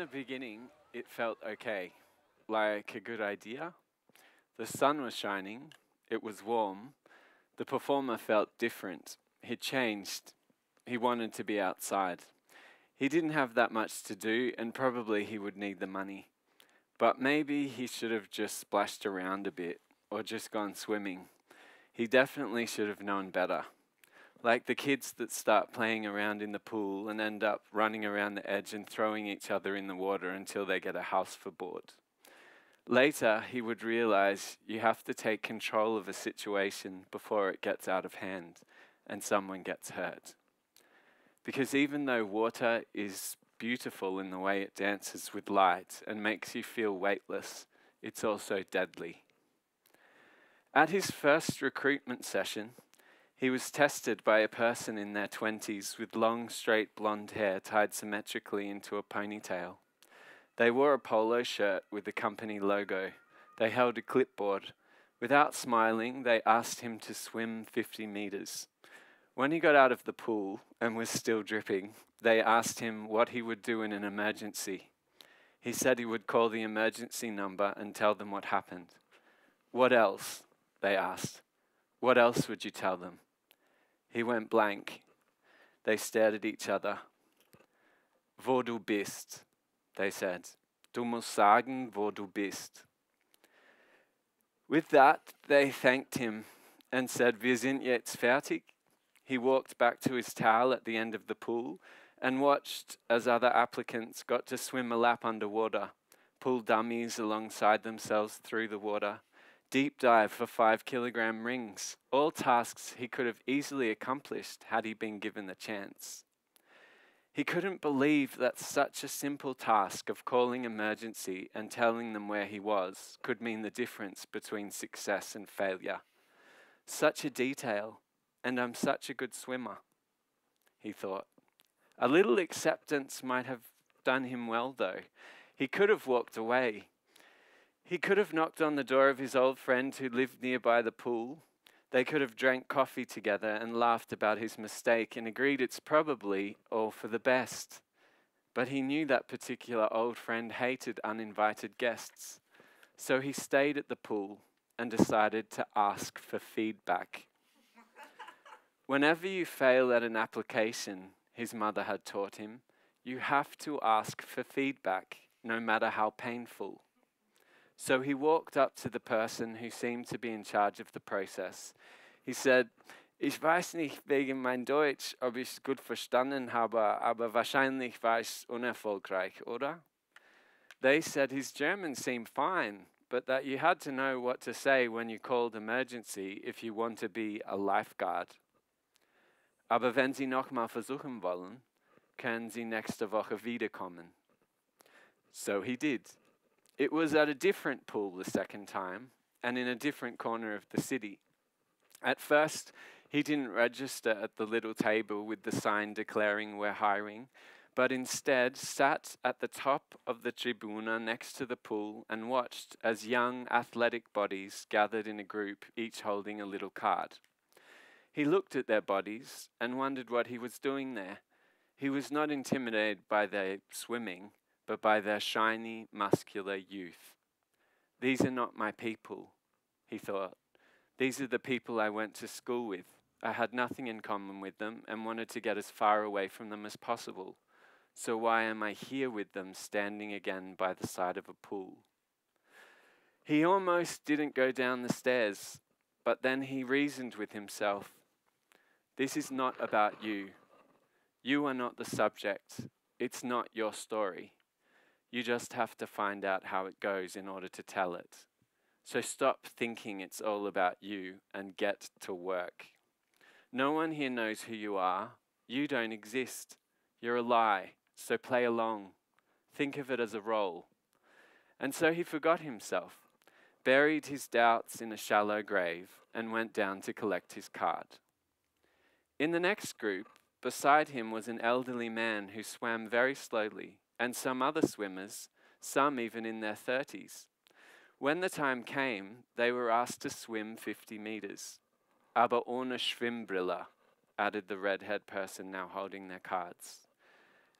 The beginning, it felt okay, like a good idea. The sun was shining, it was warm. The performer felt different. He changed. He wanted to be outside. He didn't have that much to do, and probably he would need the money. But maybe he should have just splashed around a bit or just gone swimming. He definitely should have known better. Like the kids that start playing around in the pool and end up running around the edge and throwing each other in the water until they get a house for board. Later, he would realize you have to take control of a situation before it gets out of hand and someone gets hurt. Because even though water is beautiful in the way it dances with light and makes you feel weightless, it's also deadly. At his first recruitment session, he was tested by a person in their 20s with long, straight blonde hair tied symmetrically into a ponytail. They wore a polo shirt with the company logo. They held a clipboard. Without smiling, they asked him to swim 50 meters. When he got out of the pool and was still dripping, they asked him what he would do in an emergency. He said he would call the emergency number and tell them what happened. What else? They asked. What else would you tell them? He went blank. They stared at each other. Wo du bist, they said. Du musst sagen, wo du bist. With that, they thanked him and said, Wir sind jetzt fertig. He walked back to his towel at the end of the pool and watched as other applicants got to swim a lap underwater, pull dummies alongside themselves through the water, deep dive for five kilogram rings, all tasks he could have easily accomplished had he been given the chance. He couldn't believe that such a simple task of calling emergency and telling them where he was could mean the difference between success and failure. Such a detail and I'm such a good swimmer, he thought. A little acceptance might have done him well, though. He could have walked away. He could have knocked on the door of his old friend who lived nearby the pool. They could have drank coffee together and laughed about his mistake and agreed it's probably all for the best. But he knew that particular old friend hated uninvited guests. So he stayed at the pool and decided to ask for feedback. Whenever you fail at an application, his mother had taught him, you have to ask for feedback, no matter how painful. So he walked up to the person who seemed to be in charge of the process. He said, Ich weiß nicht wegen mein Deutsch, ob ich gut verstanden habe, aber wahrscheinlich war ich unerfolgreich, oder? They said his German seemed fine, but that you had to know what to say when you called emergency if you want to be a lifeguard. Aber wenn Sie nochmal versuchen wollen, können Sie nächste Woche wiederkommen. So he did. It was at a different pool the second time, and in a different corner of the city. At first, he didn't register at the little table with the sign declaring we're hiring, but instead sat at the top of the tribuna next to the pool and watched as young athletic bodies gathered in a group, each holding a little card. He looked at their bodies and wondered what he was doing there. He was not intimidated by their swimming, but by their shiny, muscular youth. These are not my people, he thought. These are the people I went to school with. I had nothing in common with them and wanted to get as far away from them as possible. So why am I here with them, standing again by the side of a pool? He almost didn't go down the stairs, but then he reasoned with himself this is not about you. You are not the subject. It's not your story. You just have to find out how it goes in order to tell it. So stop thinking it's all about you and get to work. No one here knows who you are. You don't exist. You're a lie. So play along. Think of it as a role. And so he forgot himself, buried his doubts in a shallow grave, and went down to collect his card. In the next group, beside him was an elderly man who swam very slowly, and some other swimmers, some even in their 30s. When the time came, they were asked to swim 50 meters. Aber ohne Schwimmbrille, added the red-haired person now holding their cards.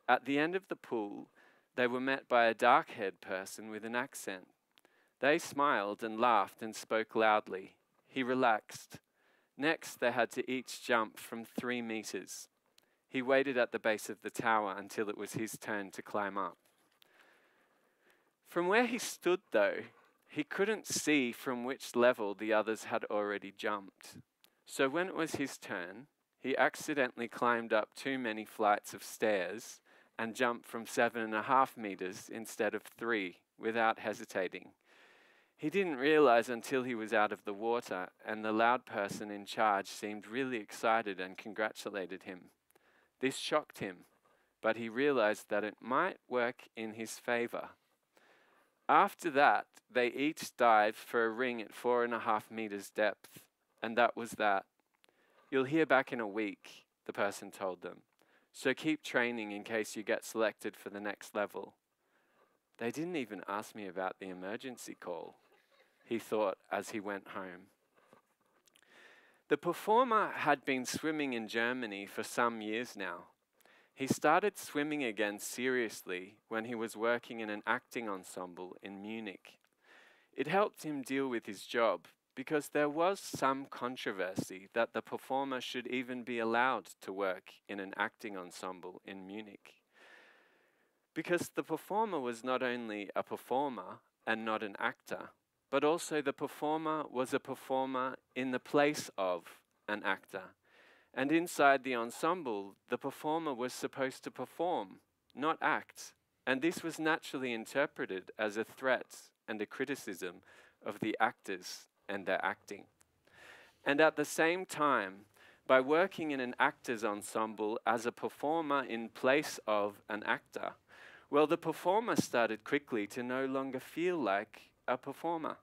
At the end of the pool, they were met by a dark haired person with an accent. They smiled and laughed and spoke loudly. He relaxed. Next, they had to each jump from three meters. He waited at the base of the tower until it was his turn to climb up. From where he stood, though, he couldn't see from which level the others had already jumped. So when it was his turn, he accidentally climbed up too many flights of stairs and jumped from seven and a half meters instead of three without hesitating. He didn't realize until he was out of the water, and the loud person in charge seemed really excited and congratulated him. This shocked him, but he realized that it might work in his favor. After that, they each dived for a ring at four and a half meters depth, and that was that. You'll hear back in a week, the person told them. So keep training in case you get selected for the next level. They didn't even ask me about the emergency call he thought as he went home. The performer had been swimming in Germany for some years now. He started swimming again seriously when he was working in an acting ensemble in Munich. It helped him deal with his job because there was some controversy that the performer should even be allowed to work in an acting ensemble in Munich. Because the performer was not only a performer and not an actor, but also the performer was a performer in the place of an actor. And inside the ensemble, the performer was supposed to perform, not act. And this was naturally interpreted as a threat and a criticism of the actors and their acting. And at the same time, by working in an actors' ensemble as a performer in place of an actor, well, the performer started quickly to no longer feel like a performer.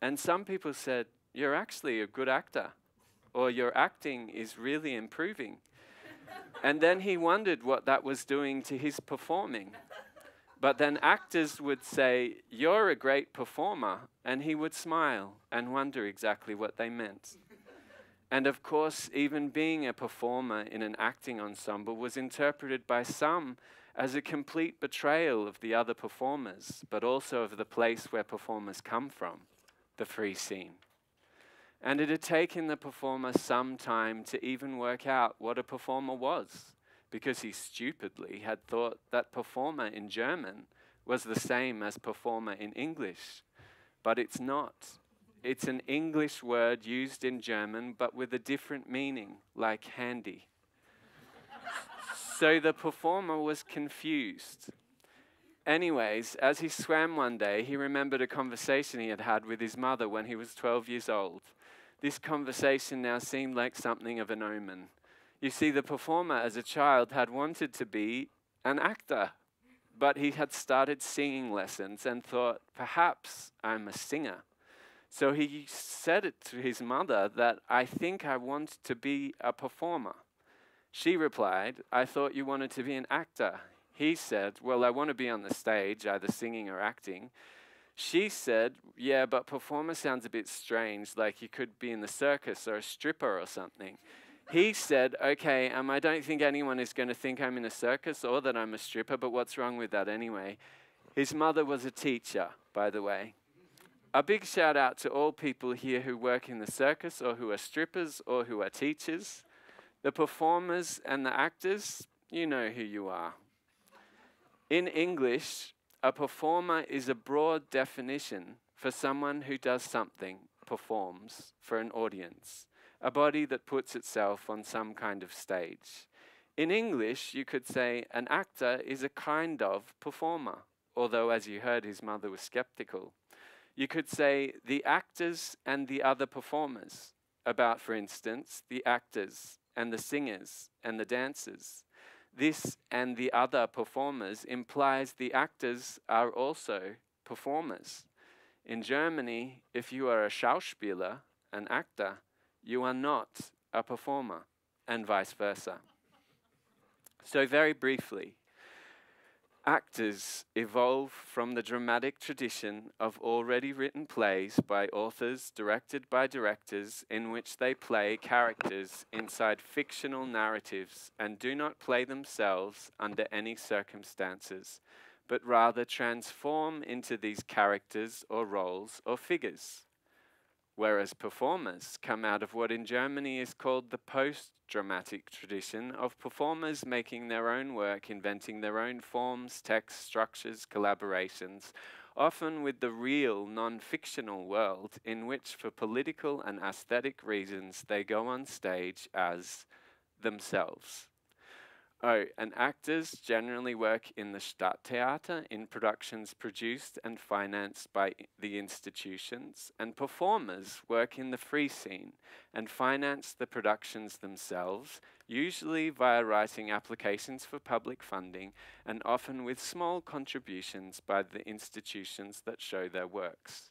And some people said, You're actually a good actor, or your acting is really improving. and then he wondered what that was doing to his performing. But then actors would say, You're a great performer. And he would smile and wonder exactly what they meant. and of course, even being a performer in an acting ensemble was interpreted by some as a complete betrayal of the other performers, but also of the place where performers come from, the free scene. And it had taken the performer some time to even work out what a performer was, because he stupidly had thought that performer in German was the same as performer in English. But it's not. It's an English word used in German, but with a different meaning, like handy. So the performer was confused. Anyways, as he swam one day, he remembered a conversation he had had with his mother when he was 12 years old. This conversation now seemed like something of an omen. You see, the performer as a child had wanted to be an actor, but he had started singing lessons and thought, perhaps I'm a singer. So he said it to his mother that I think I want to be a performer. She replied, I thought you wanted to be an actor. He said, Well, I want to be on the stage, either singing or acting. She said, Yeah, but performer sounds a bit strange, like you could be in the circus or a stripper or something. He said, Okay, um, I don't think anyone is going to think I'm in a circus or that I'm a stripper, but what's wrong with that anyway? His mother was a teacher, by the way. A big shout out to all people here who work in the circus or who are strippers or who are teachers. The performers and the actors, you know who you are. In English, a performer is a broad definition for someone who does something, performs, for an audience, a body that puts itself on some kind of stage. In English, you could say an actor is a kind of performer, although, as you heard, his mother was skeptical. You could say the actors and the other performers, about, for instance, the actors and the singers and the dancers. This and the other performers implies the actors are also performers. In Germany, if you are a Schauspieler, an actor, you are not a performer, and vice versa. So, very briefly, Actors evolve from the dramatic tradition of already written plays by authors directed by directors in which they play characters inside fictional narratives and do not play themselves under any circumstances, but rather transform into these characters or roles or figures. Whereas performers come out of what in Germany is called the post dramatic tradition of performers making their own work, inventing their own forms, text, structures, collaborations, often with the real non fictional world in which, for political and aesthetic reasons, they go on stage as themselves. Oh, and actors generally work in the Stadttheater in productions produced and financed by the institutions, and performers work in the free scene and finance the productions themselves, usually via writing applications for public funding and often with small contributions by the institutions that show their works.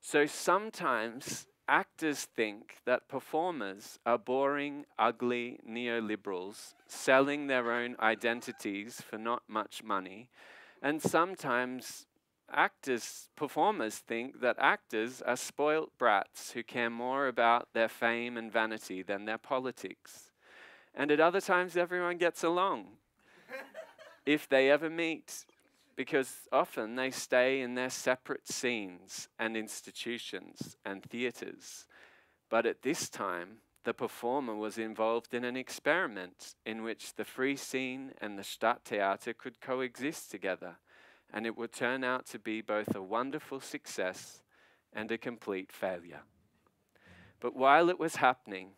So sometimes actors think that performers are boring, ugly neoliberals selling their own identities for not much money. And sometimes actors, performers think that actors are spoilt brats who care more about their fame and vanity than their politics. And at other times, everyone gets along if they ever meet because often they stay in their separate scenes and institutions and theatres. But at this time, the performer was involved in an experiment in which the free scene and the Stadttheater could coexist together, and it would turn out to be both a wonderful success and a complete failure. But while it was happening,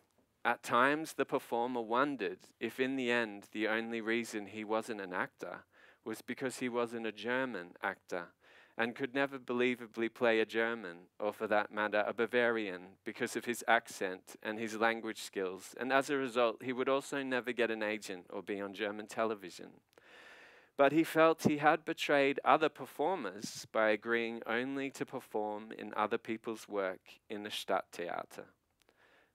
at times the performer wondered if, in the end, the only reason he wasn't an actor was because he wasn't a German actor and could never believably play a German, or for that matter, a Bavarian, because of his accent and his language skills. And as a result, he would also never get an agent or be on German television. But he felt he had betrayed other performers by agreeing only to perform in other people's work in the Stadttheater.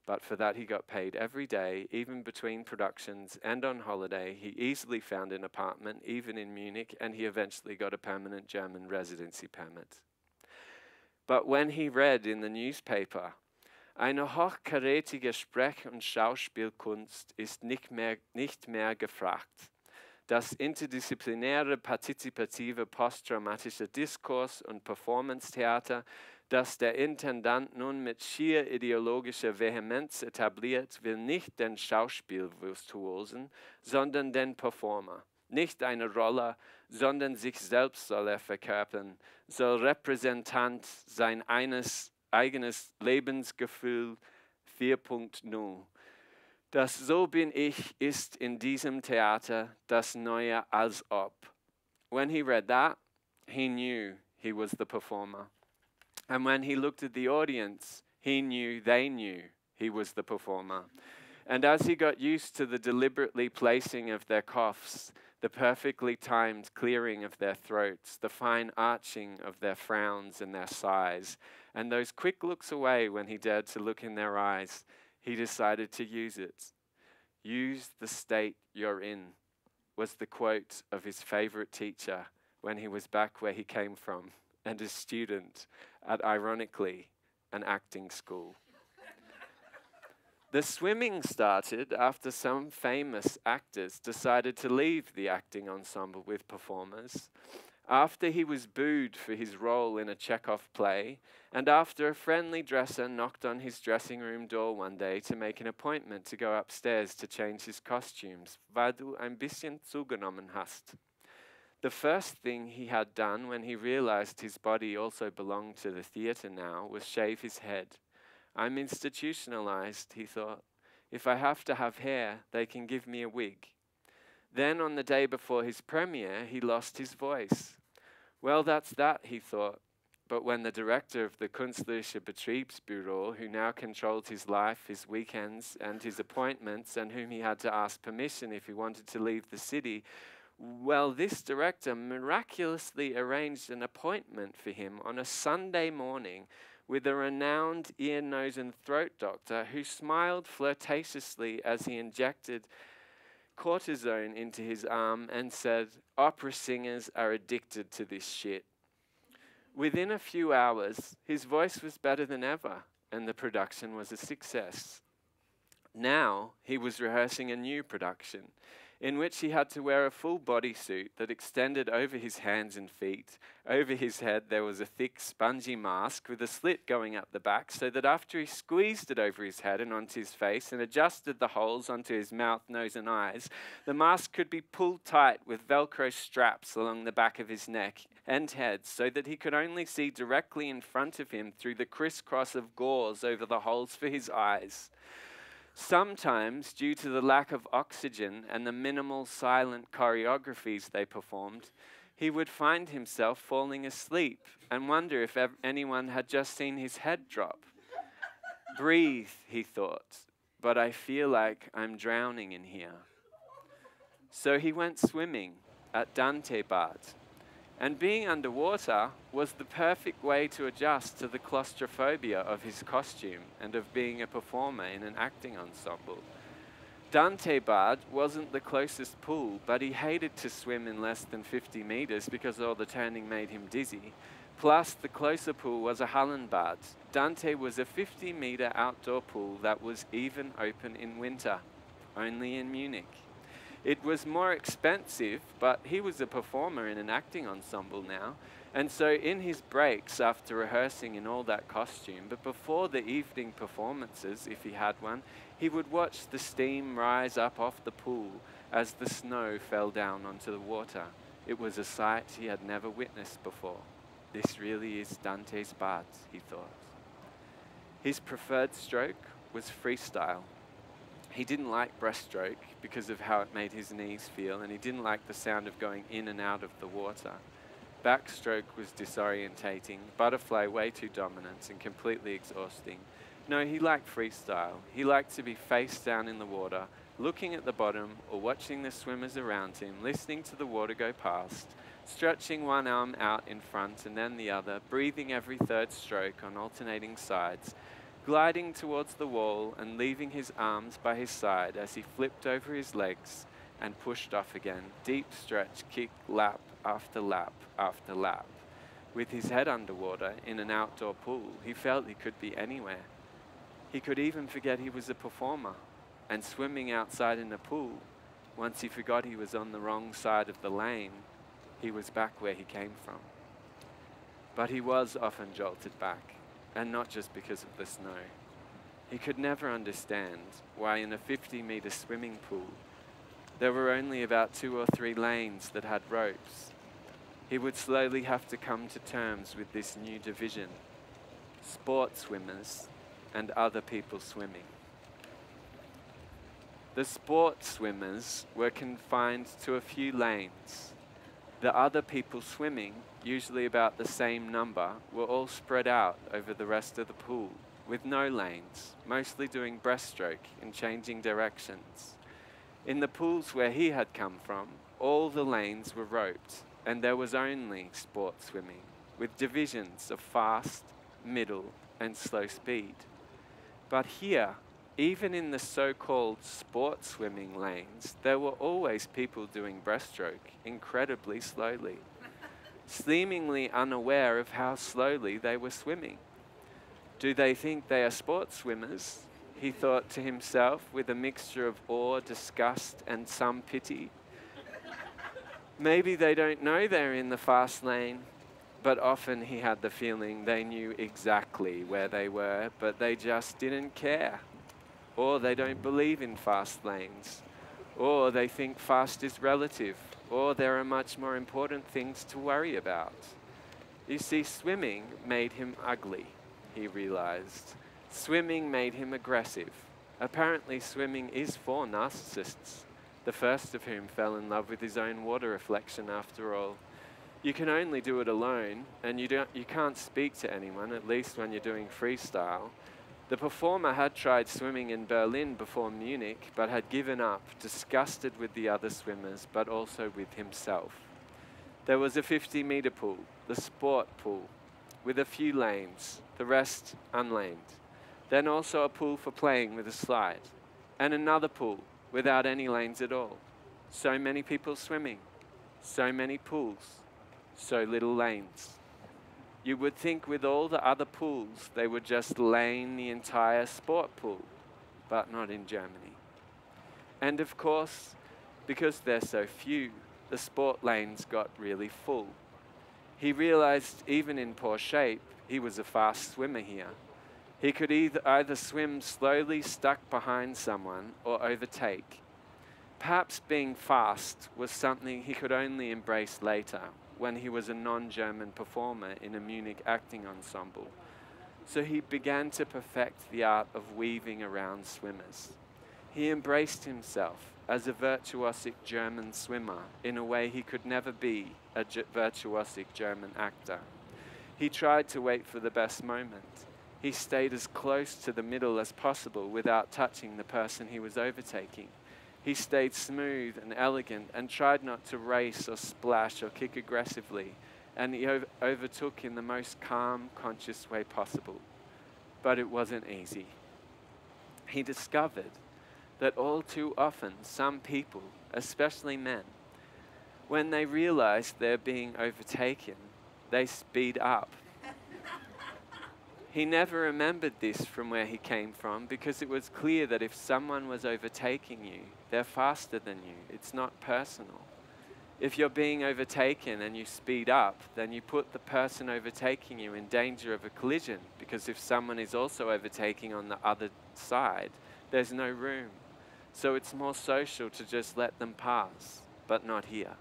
But for that, he got paid every day, even between productions and on holiday. He easily found an apartment, even in Munich, and he eventually got a permanent German residency permit. But when he read in the newspaper, eine hochkarätige Sprech- und Schauspielkunst ist nicht mehr, nicht mehr gefragt. Das interdisziplinäre partizipative posttraumatische Diskurs- und Performance-Theater dass der Intendant nun mit schier ideologischer Vehemenz etabliert, will nicht den Schauspielvirtuosen, sondern den Performer. Nicht eine Rolle, sondern sich selbst soll er verkörpern, soll Repräsentant sein eines, eigenes Lebensgefühl 4.0. Das So bin ich ist in diesem Theater das Neue als ob. When he read that, he knew he was the performer. And when he looked at the audience, he knew they knew he was the performer. And as he got used to the deliberately placing of their coughs, the perfectly timed clearing of their throats, the fine arching of their frowns and their sighs, and those quick looks away when he dared to look in their eyes, he decided to use it. Use the state you're in, was the quote of his favorite teacher when he was back where he came from and a student at, ironically, an acting school. the swimming started after some famous actors decided to leave the acting ensemble with performers, after he was booed for his role in a Chekhov play, and after a friendly dresser knocked on his dressing room door one day to make an appointment to go upstairs to change his costumes, weil du ein bisschen zugenommen hast. The first thing he had done when he realized his body also belonged to the theatre now was shave his head. I'm institutionalized, he thought. If I have to have hair, they can give me a wig. Then, on the day before his premiere, he lost his voice. Well, that's that, he thought. But when the director of the Künstlerische Betriebsbüro, who now controlled his life, his weekends, and his appointments, and whom he had to ask permission if he wanted to leave the city, well, this director miraculously arranged an appointment for him on a Sunday morning with a renowned ear, nose, and throat doctor who smiled flirtatiously as he injected cortisone into his arm and said, Opera singers are addicted to this shit. Within a few hours, his voice was better than ever, and the production was a success. Now he was rehearsing a new production in which he had to wear a full bodysuit that extended over his hands and feet. Over his head, there was a thick, spongy mask with a slit going up the back, so that after he squeezed it over his head and onto his face and adjusted the holes onto his mouth, nose, and eyes, the mask could be pulled tight with Velcro straps along the back of his neck and head, so that he could only see directly in front of him through the crisscross of gauze over the holes for his eyes. Sometimes, due to the lack of oxygen and the minimal silent choreographies they performed, he would find himself falling asleep and wonder if ev- anyone had just seen his head drop. Breathe, he thought, but I feel like I'm drowning in here. So he went swimming at Dante Bad and being underwater was the perfect way to adjust to the claustrophobia of his costume and of being a performer in an acting ensemble. Dante Bad wasn't the closest pool, but he hated to swim in less than 50 meters because all the turning made him dizzy. Plus, the closer pool was a Hallenbad. Dante was a 50 meter outdoor pool that was even open in winter, only in Munich. It was more expensive, but he was a performer in an acting ensemble now. And so, in his breaks after rehearsing in all that costume, but before the evening performances, if he had one, he would watch the steam rise up off the pool as the snow fell down onto the water. It was a sight he had never witnessed before. This really is Dante's Bad, he thought. His preferred stroke was freestyle. He didn't like breaststroke because of how it made his knees feel, and he didn't like the sound of going in and out of the water. Backstroke was disorientating, butterfly way too dominant and completely exhausting. No, he liked freestyle. He liked to be face down in the water, looking at the bottom or watching the swimmers around him, listening to the water go past, stretching one arm out in front and then the other, breathing every third stroke on alternating sides, gliding towards the wall and leaving his arms by his side as he flipped over his legs and pushed off again. Deep stretch, kick, lap after lap after lap. With his head underwater in an outdoor pool, he felt he could be anywhere. He could even forget he was a performer. And swimming outside in a pool, once he forgot he was on the wrong side of the lane, he was back where he came from. But he was often jolted back and not just because of the snow. He could never understand why in a 50 meter swimming pool there were only about two or three lanes that had ropes. He would slowly have to come to terms with this new division sport swimmers and other people swimming. The sport swimmers were confined to a few lanes. The other people swimming usually about the same number, were all spread out over the rest of the pool, with no lanes, mostly doing breaststroke and changing directions. In the pools where he had come from, all the lanes were roped, and there was only sport swimming, with divisions of fast, middle, and slow speed. But here, even in the so called sport swimming lanes, there were always people doing breaststroke incredibly slowly seemingly unaware of how slowly they were swimming. Do they think they are sport swimmers? He thought to himself with a mixture of awe, disgust, and some pity. Maybe they don't know they're in the fast lane, but often he had the feeling they knew exactly where they were, but they just didn't care. Or they don't believe in fast lanes. Or they think fast is relative or there are much more important things to worry about. You see, swimming made him ugly, he realized. Swimming made him aggressive. Apparently, swimming is for narcissists, the first of whom fell in love with his own water reflection after all. You can only do it alone, and you, don't, you can't speak to anyone, at least when you're doing freestyle. The performer had tried swimming in Berlin before Munich, but had given up, disgusted with the other swimmers, but also with himself. There was a 50 meter pool, the sport pool, with a few lanes, the rest unlaned. Then also a pool for playing with a slide, and another pool without any lanes at all. So many people swimming, so many pools, so little lanes. You would think with all the other pools, they would just lane the entire sport pool, but not in Germany. And of course, because they're so few, the sport lanes got really full. He realized even in poor shape, he was a fast swimmer here. He could either, either swim slowly stuck behind someone or overtake. Perhaps being fast was something he could only embrace later when he was a non German performer in a Munich acting ensemble. So he began to perfect the art of weaving around swimmers. He embraced himself as a virtuosic German swimmer in a way he could never be a virtuosic German actor. He tried to wait for the best moment he stayed as close to the middle as possible without touching the person he was overtaking. He stayed smooth and elegant and tried not to race or splash or kick aggressively, and he over overtook in the most calm, conscious way possible. But it wasn't easy. He discovered that all too often some people, especially men, when they realize they're being overtaken, they speed up he never remembered this from where he came from because it was clear that if someone was overtaking you, they're faster than you. It's not personal. If you're being overtaken and you speed up, then you put the person overtaking you in danger of a collision because if someone is also overtaking on the other side, there's no room. So it's more social to just let them pass, but not here.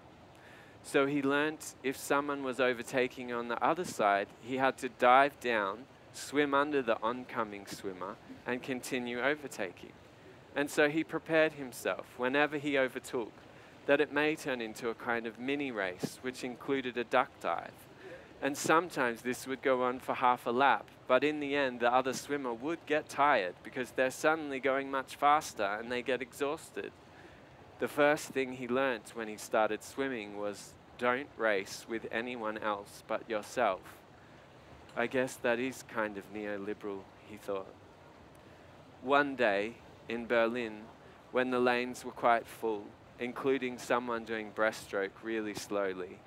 So he learnt if someone was overtaking on the other side, he had to dive down swim under the oncoming swimmer, and continue overtaking. And so he prepared himself whenever he overtook that it may turn into a kind of mini race, which included a duck dive. And sometimes this would go on for half a lap, but in the end, the other swimmer would get tired because they're suddenly going much faster and they get exhausted. The first thing he learnt when he started swimming was don't race with anyone else but yourself I guess that is kind of neoliberal, he thought. One day in Berlin, when the lanes were quite full, including someone doing breaststroke really slowly,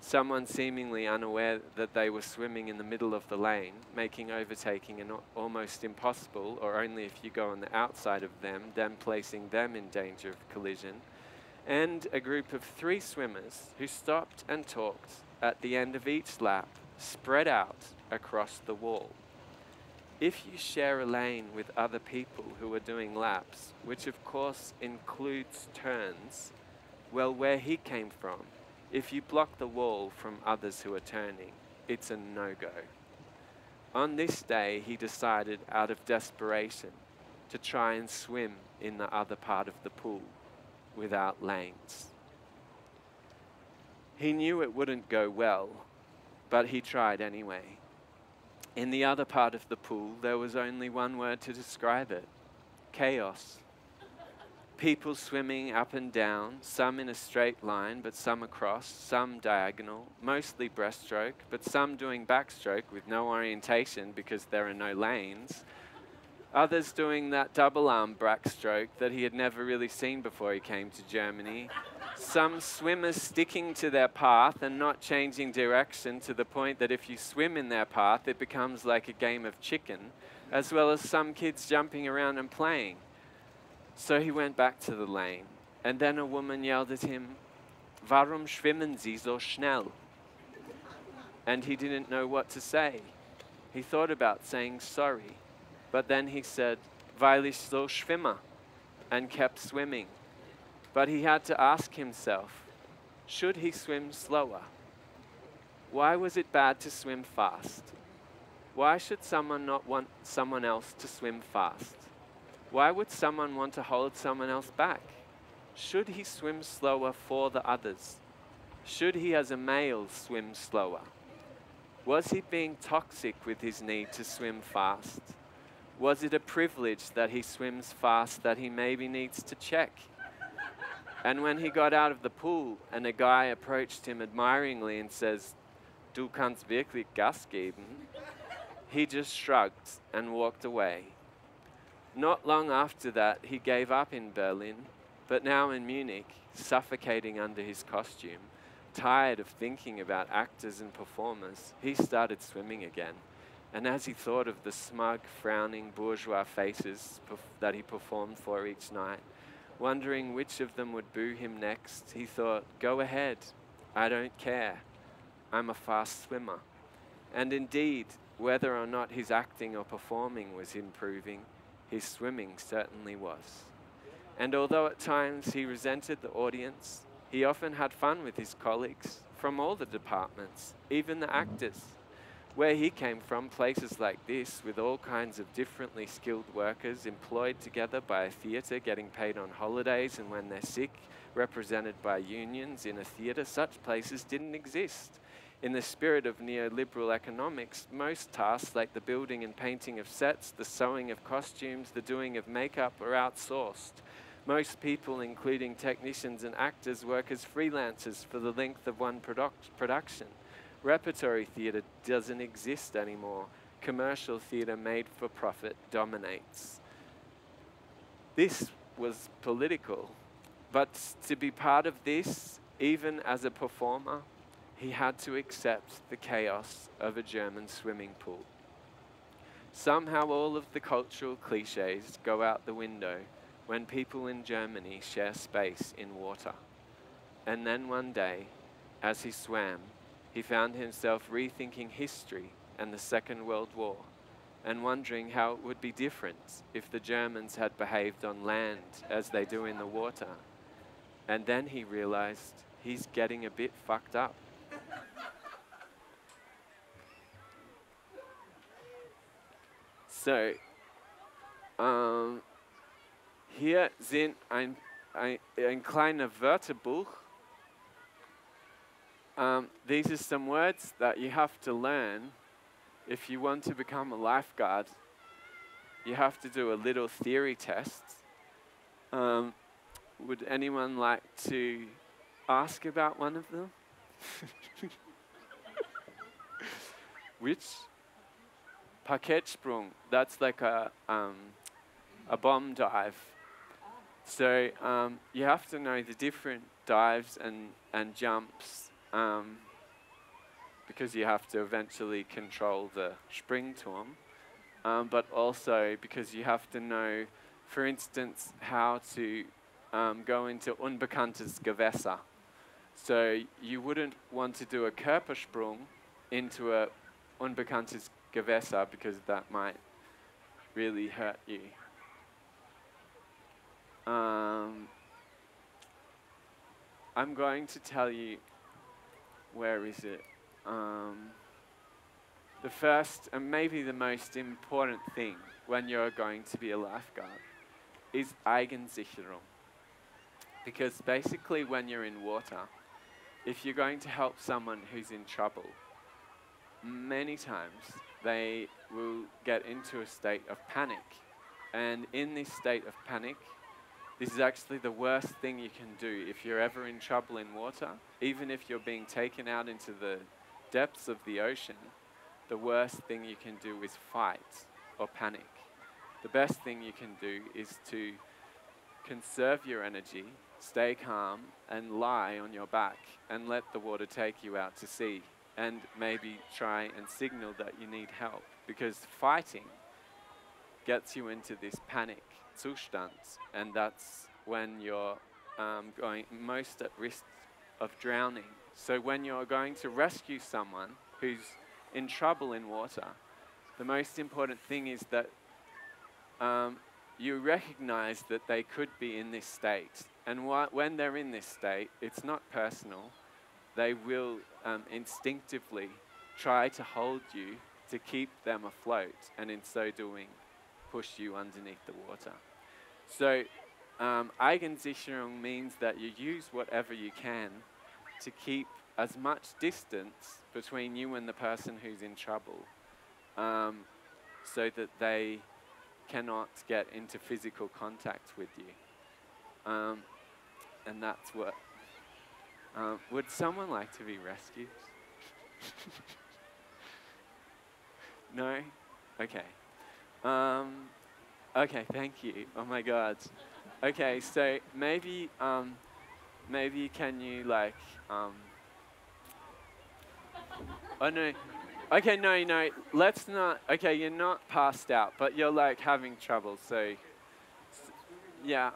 someone seemingly unaware that they were swimming in the middle of the lane, making overtaking an almost impossible, or only if you go on the outside of them, then placing them in danger of collision, and a group of three swimmers who stopped and talked at the end of each lap, spread out across the wall. If you share a lane with other people who are doing laps, which of course includes turns, well, where he came from, if you block the wall from others who are turning, it's a no-go. On this day, he decided out of desperation to try and swim in the other part of the pool without lanes. He knew it wouldn't go well, but he tried anyway. In the other part of the pool, there was only one word to describe it chaos. People swimming up and down, some in a straight line, but some across, some diagonal, mostly breaststroke, but some doing backstroke with no orientation because there are no lanes. Others doing that double arm backstroke that he had never really seen before he came to Germany some swimmers sticking to their path and not changing direction to the point that if you swim in their path, it becomes like a game of chicken, as well as some kids jumping around and playing. So he went back to the lane, and then a woman yelled at him, Warum schwimmen Sie so schnell? And he didn't know what to say. He thought about saying sorry, but then he said, Weil ich so schwimme, and kept swimming. But he had to ask himself should he swim slower? Why was it bad to swim fast? Why should someone not want someone else to swim fast? Why would someone want to hold someone else back? Should he swim slower for the others? Should he, as a male, swim slower? Was he being toxic with his need to swim fast? Was it a privilege that he swims fast that he maybe needs to check? And when he got out of the pool and a guy approached him admiringly and says, Du kannst wirklich Gas geben, he just shrugged and walked away. Not long after that, he gave up in Berlin, but now in Munich, suffocating under his costume, tired of thinking about actors and performers, he started swimming again. And as he thought of the smug, frowning bourgeois faces that he performed for each night, Wondering which of them would boo him next, he thought, Go ahead, I don't care. I'm a fast swimmer. And indeed, whether or not his acting or performing was improving, his swimming certainly was. And although at times he resented the audience, he often had fun with his colleagues from all the departments, even the actors. Where he came from, places like this, with all kinds of differently skilled workers employed together by a theatre, getting paid on holidays and when they're sick, represented by unions in a theatre, such places didn't exist. In the spirit of neoliberal economics, most tasks like the building and painting of sets, the sewing of costumes, the doing of makeup are outsourced. Most people, including technicians and actors, work as freelancers for the length of one product production. Repertory theatre doesn't exist anymore. Commercial theatre made for profit dominates. This was political, but to be part of this, even as a performer, he had to accept the chaos of a German swimming pool. Somehow all of the cultural cliches go out the window when people in Germany share space in water. And then one day, as he swam, he found himself rethinking history and the Second World War and wondering how it would be different if the Germans had behaved on land as they do in the water. And then he realized he's getting a bit fucked up. So, um, hier sind ein, ein, ein kleiner Wörterbuch. Um, these are some words that you have to learn if you want to become a lifeguard. You have to do a little theory test. Um, would anyone like to ask about one of them? Which? Paketsprung. That's like a, um, a bomb dive. So um, you have to know the different dives and, and jumps um, because you have to eventually control the spring Springturm, um, but also because you have to know, for instance, how to um, go into unbekanntes Gewässer. So you wouldn't want to do a Körpersprung into a unbekanntes Gewässer because that might really hurt you. Um, I'm going to tell you, where is it? Um, the first and maybe the most important thing when you're going to be a lifeguard is Eigensicherung. Because basically when you're in water, if you're going to help someone who's in trouble, many times they will get into a state of panic. And in this state of panic, this is actually the worst thing you can do if you're ever in trouble in water, even if you're being taken out into the depths of the ocean. The worst thing you can do is fight or panic. The best thing you can do is to conserve your energy, stay calm, and lie on your back and let the water take you out to sea and maybe try and signal that you need help because fighting gets you into this panic Zustand, and that's when you're um, going most at risk of drowning. So when you're going to rescue someone who's in trouble in water, the most important thing is that um, you recognize that they could be in this state. And wh when they're in this state, it's not personal. They will um, instinctively try to hold you to keep them afloat, and in so doing, push you underneath the water. So um, Eigensicherung means that you use whatever you can to keep as much distance between you and the person who's in trouble um, so that they cannot get into physical contact with you. Um, and that's what. Um, would someone like to be rescued? no? Okay. Um, okay, thank you. Oh my God. Okay, so maybe, um, maybe can you like, um, oh no, okay, no, no, let's not, okay, you're not passed out, but you're like having trouble, so, yeah,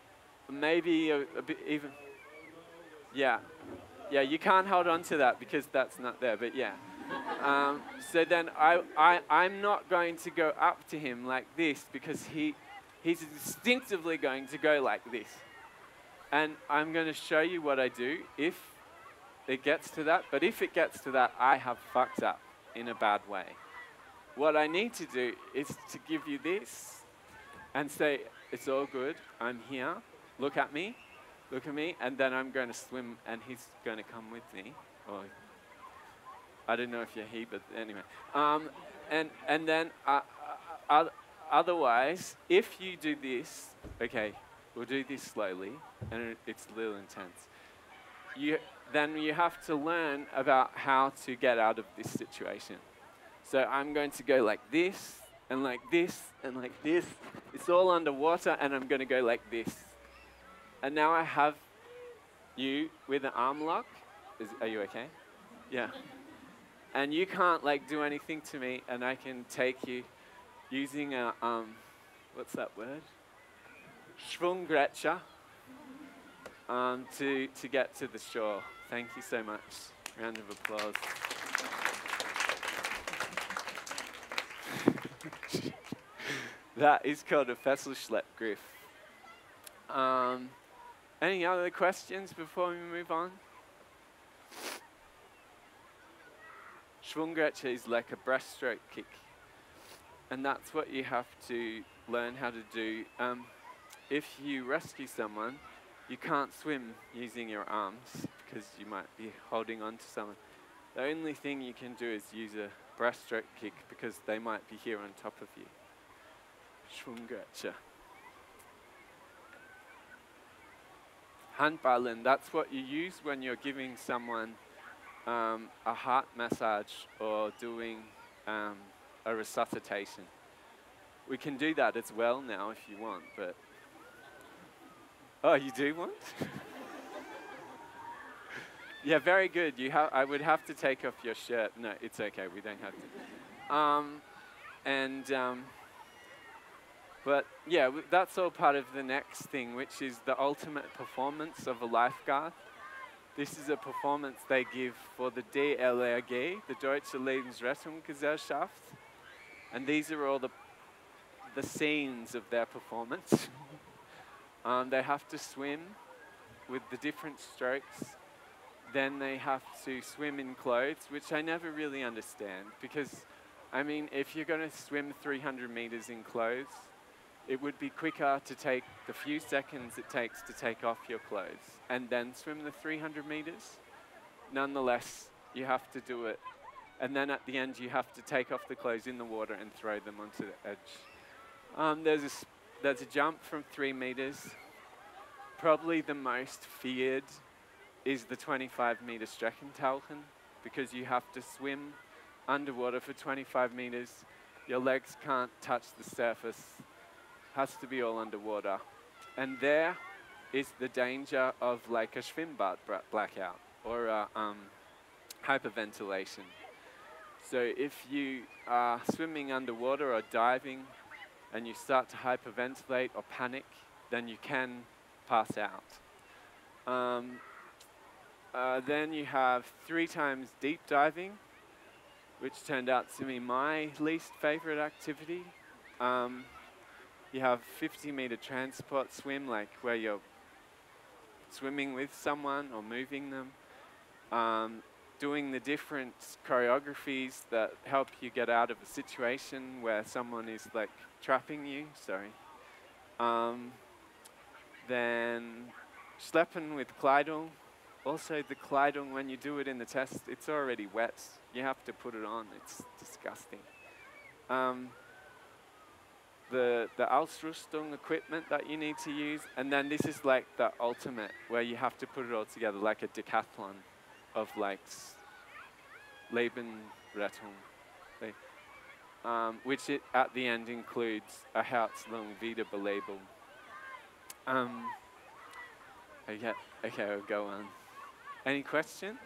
maybe a, a bit even. Yeah, yeah. You can't hold on to that because that's not there. But yeah. Um, so then I, I, I'm not going to go up to him like this because he, he's instinctively going to go like this. And I'm going to show you what I do if it gets to that. But if it gets to that, I have fucked up in a bad way. What I need to do is to give you this and say, it's all good. I'm here. Look at me. Look at me. And then I'm going to swim and he's going to come with me. Or I don't know if you're he, but anyway. Um, and, and then uh, uh, otherwise, if you do this, okay, we'll do this slowly, and it's a little intense. You, then you have to learn about how to get out of this situation. So I'm going to go like this, and like this, and like this. It's all underwater, and I'm going to go like this. And now I have you with an arm lock. Is, are you okay? Yeah. And you can't like do anything to me, and I can take you using a, um, what's that word? Schwunggrätsche um, to, to get to the shore. Thank you so much. Round of applause. that is called a Fesselschleppgriff. Um, any other questions before we move on? Schwunggrätsche is like a breaststroke kick. And that's what you have to learn how to do. Um, if you rescue someone, you can't swim using your arms because you might be holding on to someone. The only thing you can do is use a breaststroke kick because they might be here on top of you. Schwunggrätsche. Handballen, that's what you use when you're giving someone um, a heart massage or doing um, a resuscitation. We can do that as well now if you want, but Oh, you do want? yeah, very good. You ha- I would have to take off your shirt. No, it's okay. We don't have to. Um, and um, but yeah, that's all part of the next thing, which is the ultimate performance of a lifeguard. This is a performance they give for the DLRG, the Deutsche Lebensrettungsgesellschaft, and these are all the the scenes of their performance. Um, they have to swim with the different strokes. Then they have to swim in clothes, which I never really understand because, I mean, if you're going to swim 300 meters in clothes, it would be quicker to take the few seconds it takes to take off your clothes and then swim the 300 meters. Nonetheless, you have to do it. And then at the end, you have to take off the clothes in the water and throw them onto the edge. Um, there's a there's a jump from three meters. Probably the most feared is the 25 meter Streckentauchen because you have to swim underwater for 25 meters. Your legs can't touch the surface. Has to be all underwater. And there is the danger of like a Schwimmbad blackout or a, um, hyperventilation. So if you are swimming underwater or diving and you start to hyperventilate or panic, then you can pass out. Um, uh, then you have three times deep diving, which turned out to be my least favorite activity. Um, you have 50 meter transport swim, like where you're swimming with someone or moving them. Um, doing the different choreographies that help you get out of a situation where someone is like trapping you, sorry. Um, then Schleppen with Kleidung. Also the Kleidung, when you do it in the test, it's already wet. You have to put it on, it's disgusting. Um, the, the Ausrüstung equipment that you need to use, and then this is like the ultimate, where you have to put it all together like a decathlon of like Lebenrettung um, which it, at the end includes a Herzlung Wiederbelebung. Um, okay, okay, I'll go on. Any questions?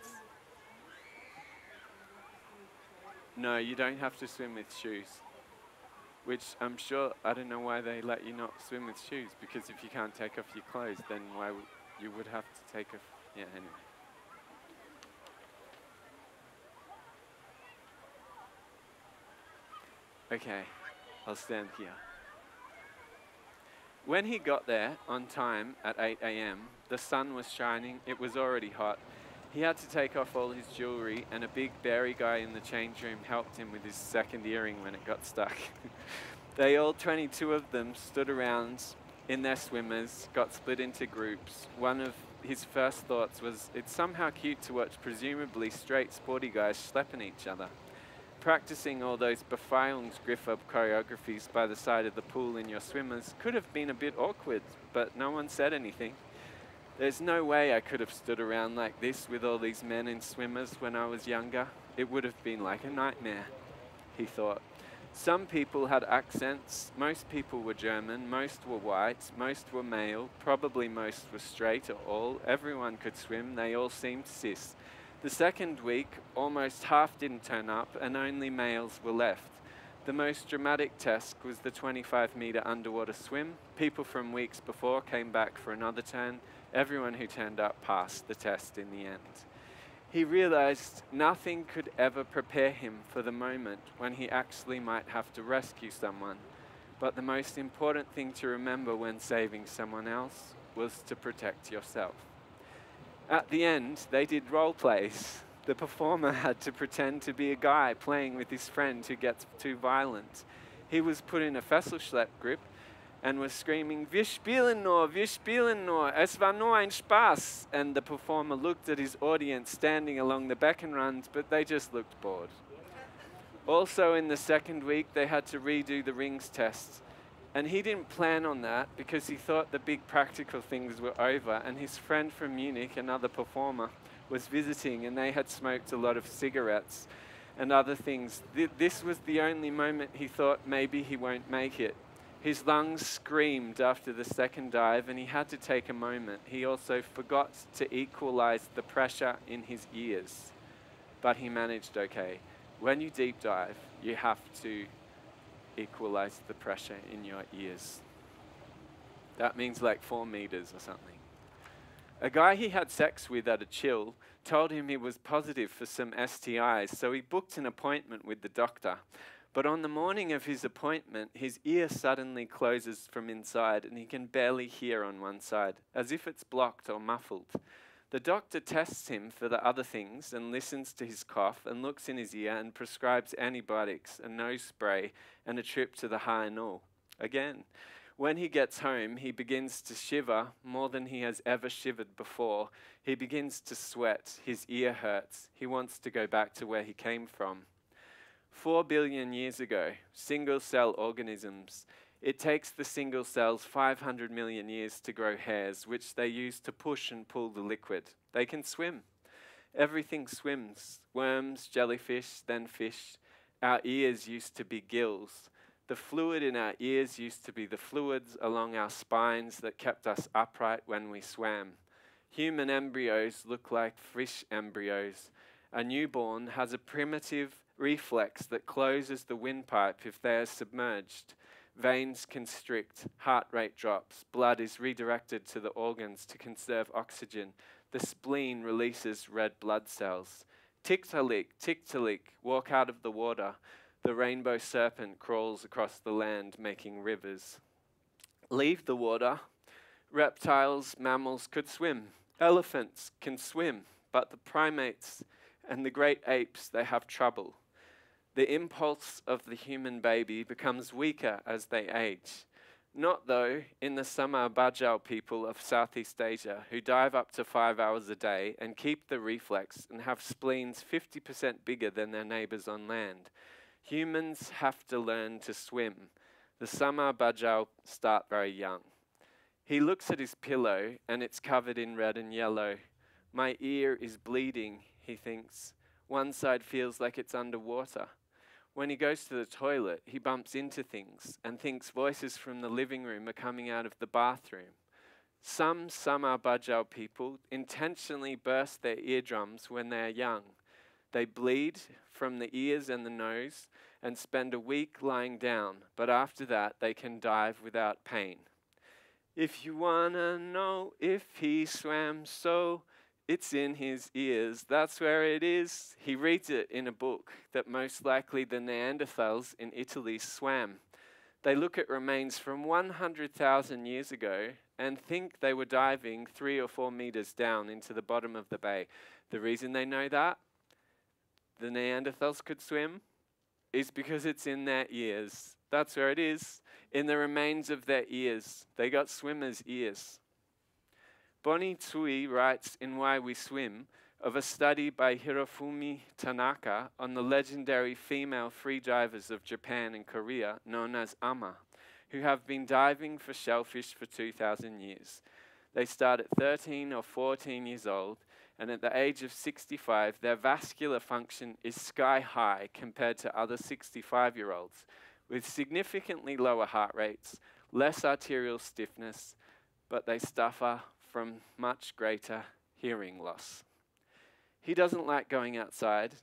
No, you don't have to swim with shoes. Which I'm sure, I don't know why they let you not swim with shoes, because if you can't take off your clothes, then why you would have to take off, yeah, anyway. Okay, I'll stand here. When he got there on time at 8 a.m., the sun was shining, it was already hot. He had to take off all his jewelry, and a big berry guy in the change room helped him with his second earring when it got stuck. they all, 22 of them, stood around in their swimmers, got split into groups. One of his first thoughts was, it's somehow cute to watch presumably straight sporty guys slapping each other practicing all those Befreiungsgriffe choreographies by the side of the pool in your swimmers could have been a bit awkward, but no one said anything. There's no way I could have stood around like this with all these men in swimmers when I was younger. It would have been like a nightmare, he thought. Some people had accents, most people were German, most were white, most were male, probably most were straight or all. Everyone could swim, they all seemed cis. The second week, almost half didn't turn up, and only males were left. The most dramatic test was the 25 metre underwater swim. People from weeks before came back for another turn. Everyone who turned up passed the test in the end. He realized nothing could ever prepare him for the moment when he actually might have to rescue someone. But the most important thing to remember when saving someone else was to protect yourself. At the end, they did role plays. The performer had to pretend to be a guy playing with his friend who gets too violent. He was put in a Fesselschlepp grip and was screaming, Wir spielen nur, wir spielen nur, es war nur ein Spaß. And the performer looked at his audience standing along the back and runs, but they just looked bored. Also, in the second week, they had to redo the rings test. And he didn't plan on that because he thought the big practical things were over. And his friend from Munich, another performer, was visiting and they had smoked a lot of cigarettes and other things. Th- this was the only moment he thought maybe he won't make it. His lungs screamed after the second dive and he had to take a moment. He also forgot to equalize the pressure in his ears, but he managed okay. When you deep dive, you have to equalize the pressure in your ears. That means like four meters or something. A guy he had sex with at a chill told him he was positive for some STIs, so he booked an appointment with the doctor. But on the morning of his appointment, his ear suddenly closes from inside and he can barely hear on one side, as if it's blocked or muffled. The doctor tests him for the other things and listens to his cough and looks in his ear and prescribes antibiotics, a nose spray, and a trip to the HNO. Again, when he gets home, he begins to shiver more than he has ever shivered before. He begins to sweat. His ear hurts. He wants to go back to where he came from. Four billion years ago, single cell organisms it takes the single cells 500 million years to grow hairs, which they use to push and pull the liquid. They can swim. Everything swims worms, jellyfish, then fish. Our ears used to be gills. The fluid in our ears used to be the fluids along our spines that kept us upright when we swam. Human embryos look like fish embryos. A newborn has a primitive reflex that closes the windpipe if they are submerged. Veins constrict, heart rate drops, blood is redirected to the organs to conserve oxygen. The spleen releases red blood cells. Tiktaalik, Tiktaalik, walk out of the water. The rainbow serpent crawls across the land, making rivers. Leave the water. Reptiles, mammals could swim. Elephants can swim, but the primates and the great apes, they have trouble the impulse of the human baby becomes weaker as they age. Not, though, in the Sama Bajau people of Southeast Asia who dive up to five hours a day and keep the reflex and have spleens 50% bigger than their neighbors on land. Humans have to learn to swim. The Sama Bajau start very young. He looks at his pillow and it's covered in red and yellow. My ear is bleeding, he thinks. One side feels like it's underwater. When he goes to the toilet, he bumps into things and thinks voices from the living room are coming out of the bathroom. Some Sama Bajau people intentionally burst their eardrums when they are young. They bleed from the ears and the nose and spend a week lying down, but after that they can dive without pain. If you wanna know if he swam so, it's in his ears. That's where it is. He reads it in a book that most likely the Neanderthals in Italy swam. They look at remains from 100,000 years ago and think they were diving three or four meters down into the bottom of the bay. The reason they know that the Neanderthals could swim is because it's in their ears. That's where it is, in the remains of their ears. They got swimmers' ears. Bonnie Tsui writes in Why We Swim of a study by Hirofumi Tanaka on the legendary female freedivers of Japan and Korea, known as Ama, who have been diving for shellfish for 2,000 years. They start at 13 or 14 years old and at the age of 65, their vascular function is sky high compared to other 65 year olds, with significantly lower heart rates, less arterial stiffness, but they suffer from much greater hearing loss. He doesn't like going outside,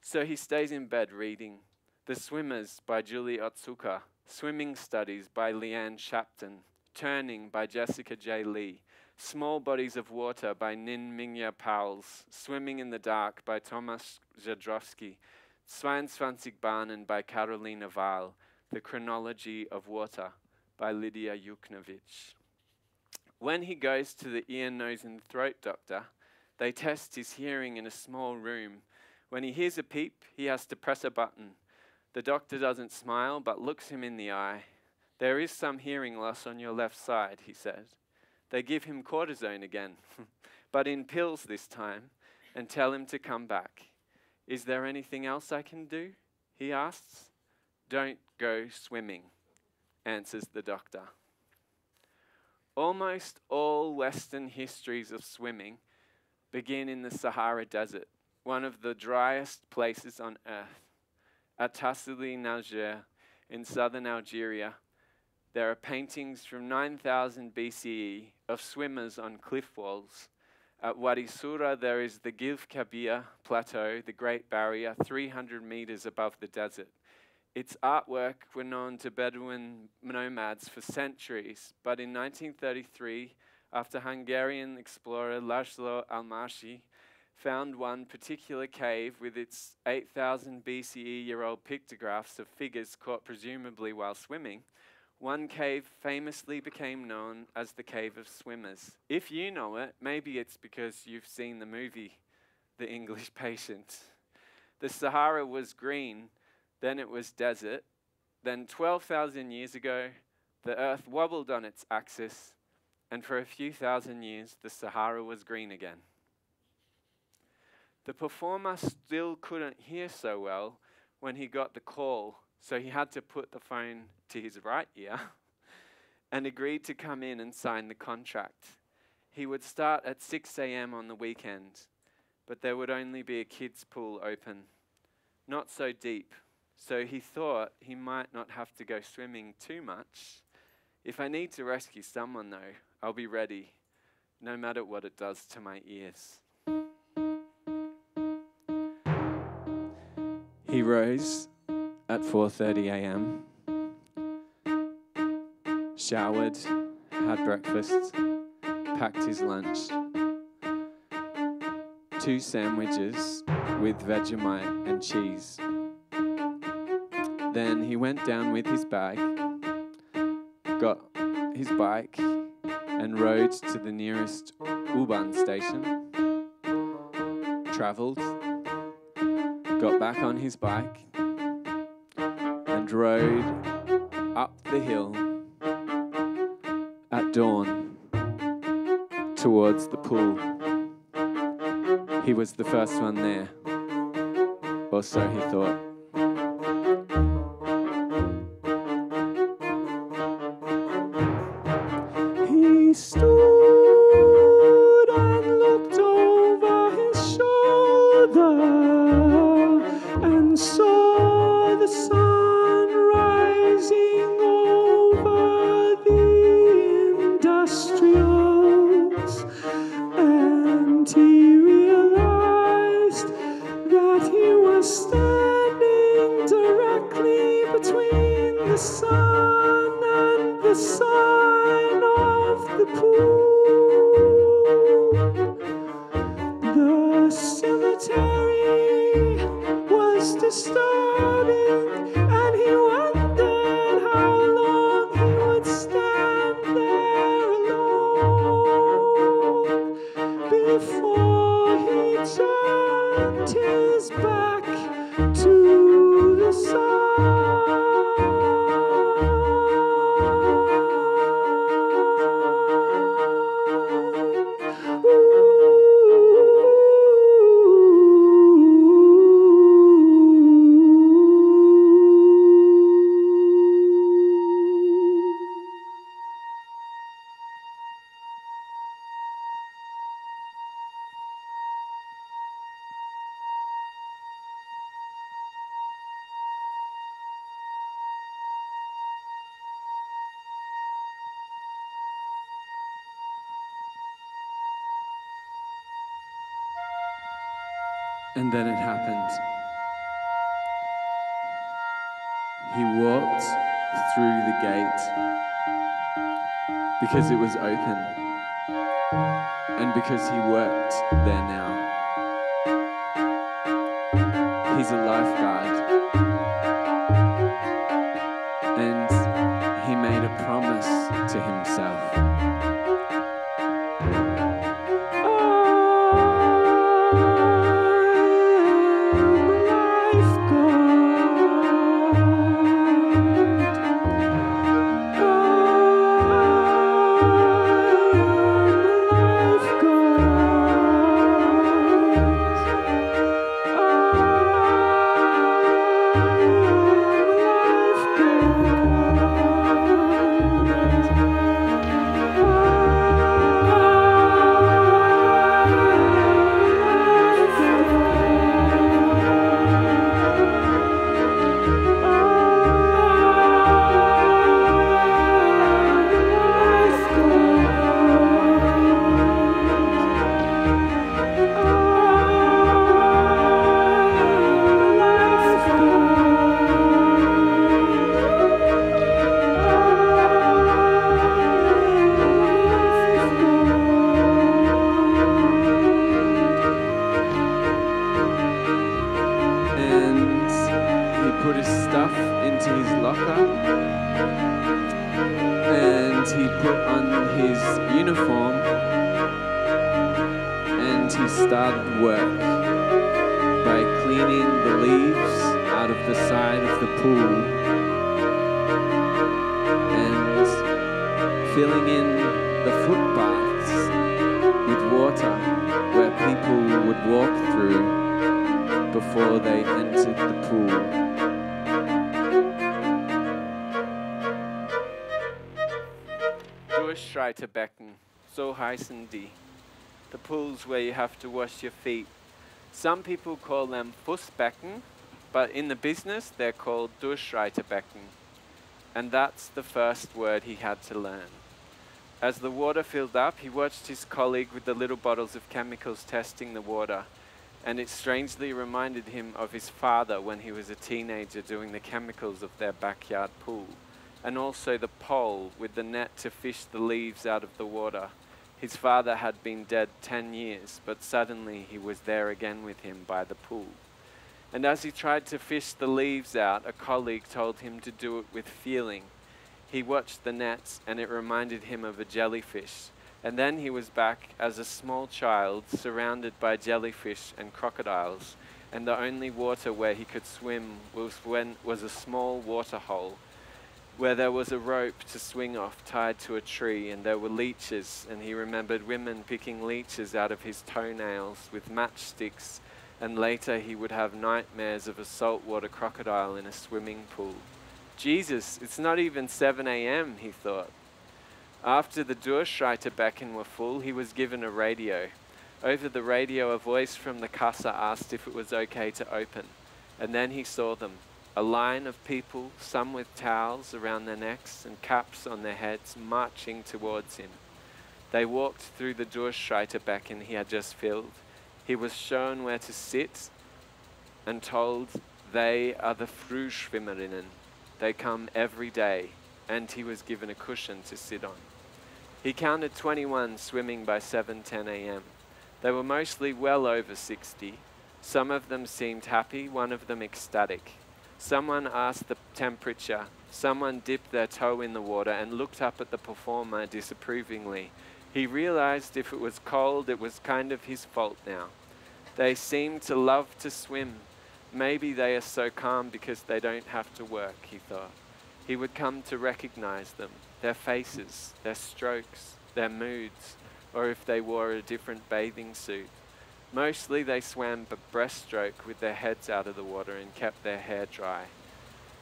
so he stays in bed reading The Swimmers by Julie Otsuka, Swimming Studies by Leanne Shapton, Turning by Jessica J. Lee, Small Bodies of Water by Nina Mingya Powles, Swimming in the Dark by Thomas Jedrowski, 22 Bahnen by Carolina Wahl, The Chronology of Water by Lidia Yuknavitch. When he goes to the ear, nose, and throat doctor, they test his hearing in a small room. When he hears a peep, he has to press a button. The doctor doesn't smile but looks him in the eye. There is some hearing loss on your left side, he says. They give him cortisone again, but in pills this time, and tell him to come back. Is there anything else I can do? He asks. Don't go swimming, answers the doctor. Almost all Western histories of swimming begin in the Sahara Desert, one of the driest places on earth. At Tassili n'Ajjer, in southern Algeria, there are paintings from 9000 BCE of swimmers on cliff walls. At Wadi Sura, there is the Gilf Kebir Plateau, the Great Barrier, 300 meters above the desert. Its artwork were known to Bedouin nomads for centuries, but in 1933, after Hungarian explorer Laszlo Almásy found one particular cave with its 8000 BCE year old pictographs of figures caught presumably while swimming, one cave famously became known as the Cave of Swimmers. If you know it, maybe it's because you've seen the movie The English Patient. The Sahara was green, then it was desert. Then 12,000 years ago, the earth wobbled on its axis, and for a few thousand years, the Sahara was green again. The performer still couldn't hear so well when he got the call so he had to put the phone to his right ear and agreed to come in and sign the contract. He would start at 6 a.m. on the weekend, but there would only be a kids' pool open. Not so deep, so he thought he might not have to go swimming too much. If I need to rescue someone, though, I'll be ready, no matter what it does to my ears. He rose at 4:30 a.m. Showered, had breakfast, packed his lunch. Two sandwiches with Vegemite and cheese. Then he went down with his bag, got his bike, and rode to the nearest U-Bahn station. Travelled, got back on his bike, and rode up the hill at dawn towards the pool. He was the first one there, or so he thought. The sign pools where you have to wash your feet. Some people call them Fußbecken, but in the business they're called Durchschreitebecken. And that's the first word he had to learn. As the water filled up, he watched his colleague with the little bottles of chemicals testing the water and it strangely reminded him of his father when he was a teenager doing the chemicals of their backyard pool, and also the pole with the net to fish the leaves out of the water. His father had been dead ten years, but suddenly he was there again with him by the pool. And as he tried to fish the leaves out, a colleague told him to do it with feeling. He watched the nets, and it reminded him of a jellyfish. And then he was back as a small child, surrounded by jellyfish and crocodiles, and the only water where he could swim was when was a small water hole, where there was a rope to swing off tied to a tree, and there were leeches, and he remembered women picking leeches out of his toenails with matchsticks, and later he would have nightmares of a saltwater crocodile in a swimming pool. Jesus, it's not even 7 a.m., he thought. After the Durchschreitebecken were full, he was given a radio. Over the radio, a voice from the Casa asked if it was okay to open. And then he saw them a line of people, some with towels around their necks and caps on their heads, marching towards him. They walked through the Durchschreitebecken he had just filled. He was shown where to sit and told they are the Frühschwimmerinnen. They come every day, and he was given a cushion to sit on. He counted 21 swimming by 7:10 a.m. They were mostly well over 60. Some of them seemed happy, one of them ecstatic. Someone asked the temperature. Someone dipped their toe in the water and looked up at the performer disapprovingly. He realized if it was cold, it was kind of his fault now. They seemed to love to swim. Maybe they are so calm because they don't have to work, he thought. He would come to recognize them, their faces, their strokes, their moods, or if they wore a different bathing suit. Mostly they swam breaststroke with their heads out of the water and kept their hair dry.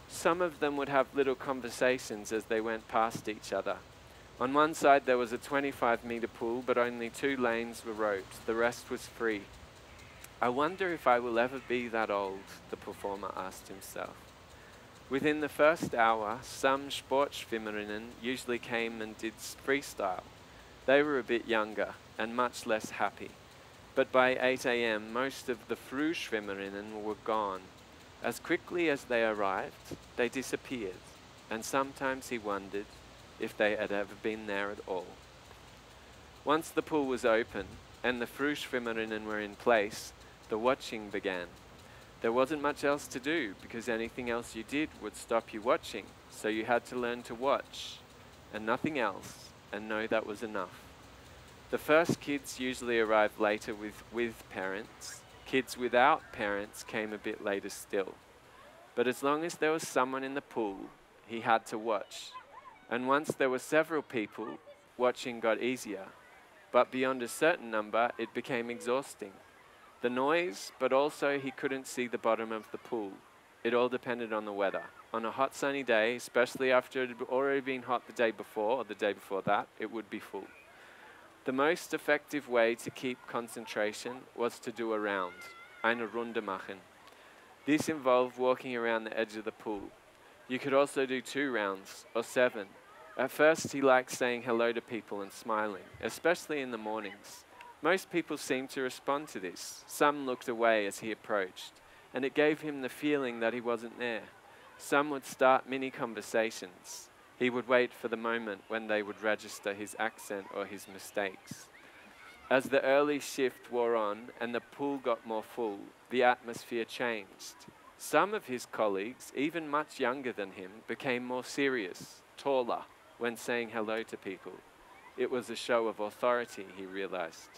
Some of them would have little conversations as they went past each other. On one side there was a 25 meter pool, but only two lanes were roped. The rest was free. I wonder if I will ever be that old, the performer asked himself. Within the first hour, some Sportschwimmerinnen usually came and did freestyle. They were a bit younger and much less happy. But by 8 a.m., most of the Frühschwimmerinnen were gone. As quickly as they arrived, they disappeared, and sometimes he wondered if they had ever been there at all. Once the pool was open and the Frühschwimmerinnen were in place, the watching began. There wasn't much else to do because anything else you did would stop you watching, so you had to learn to watch and nothing else and know that was enough. The first kids usually arrived later with, with parents. Kids without parents came a bit later still. But as long as there was someone in the pool, he had to watch. And once there were several people, watching got easier. But beyond a certain number, it became exhausting. The noise, but also he couldn't see the bottom of the pool. It all depended on the weather. On a hot sunny day, especially after it had already been hot the day before or the day before that, it would be full. The most effective way to keep concentration was to do a round, eine Runde machen. This involved walking around the edge of the pool. You could also do two rounds or seven. At first, he liked saying hello to people and smiling, especially in the mornings. Most people seemed to respond to this. Some looked away as he approached, and it gave him the feeling that he wasn't there. Some would start mini conversations. He would wait for the moment when they would register his accent or his mistakes. As the early shift wore on and the pool got more full, the atmosphere changed. Some of his colleagues, even much younger than him, became more serious, taller, when saying hello to people. It was a show of authority, he realized.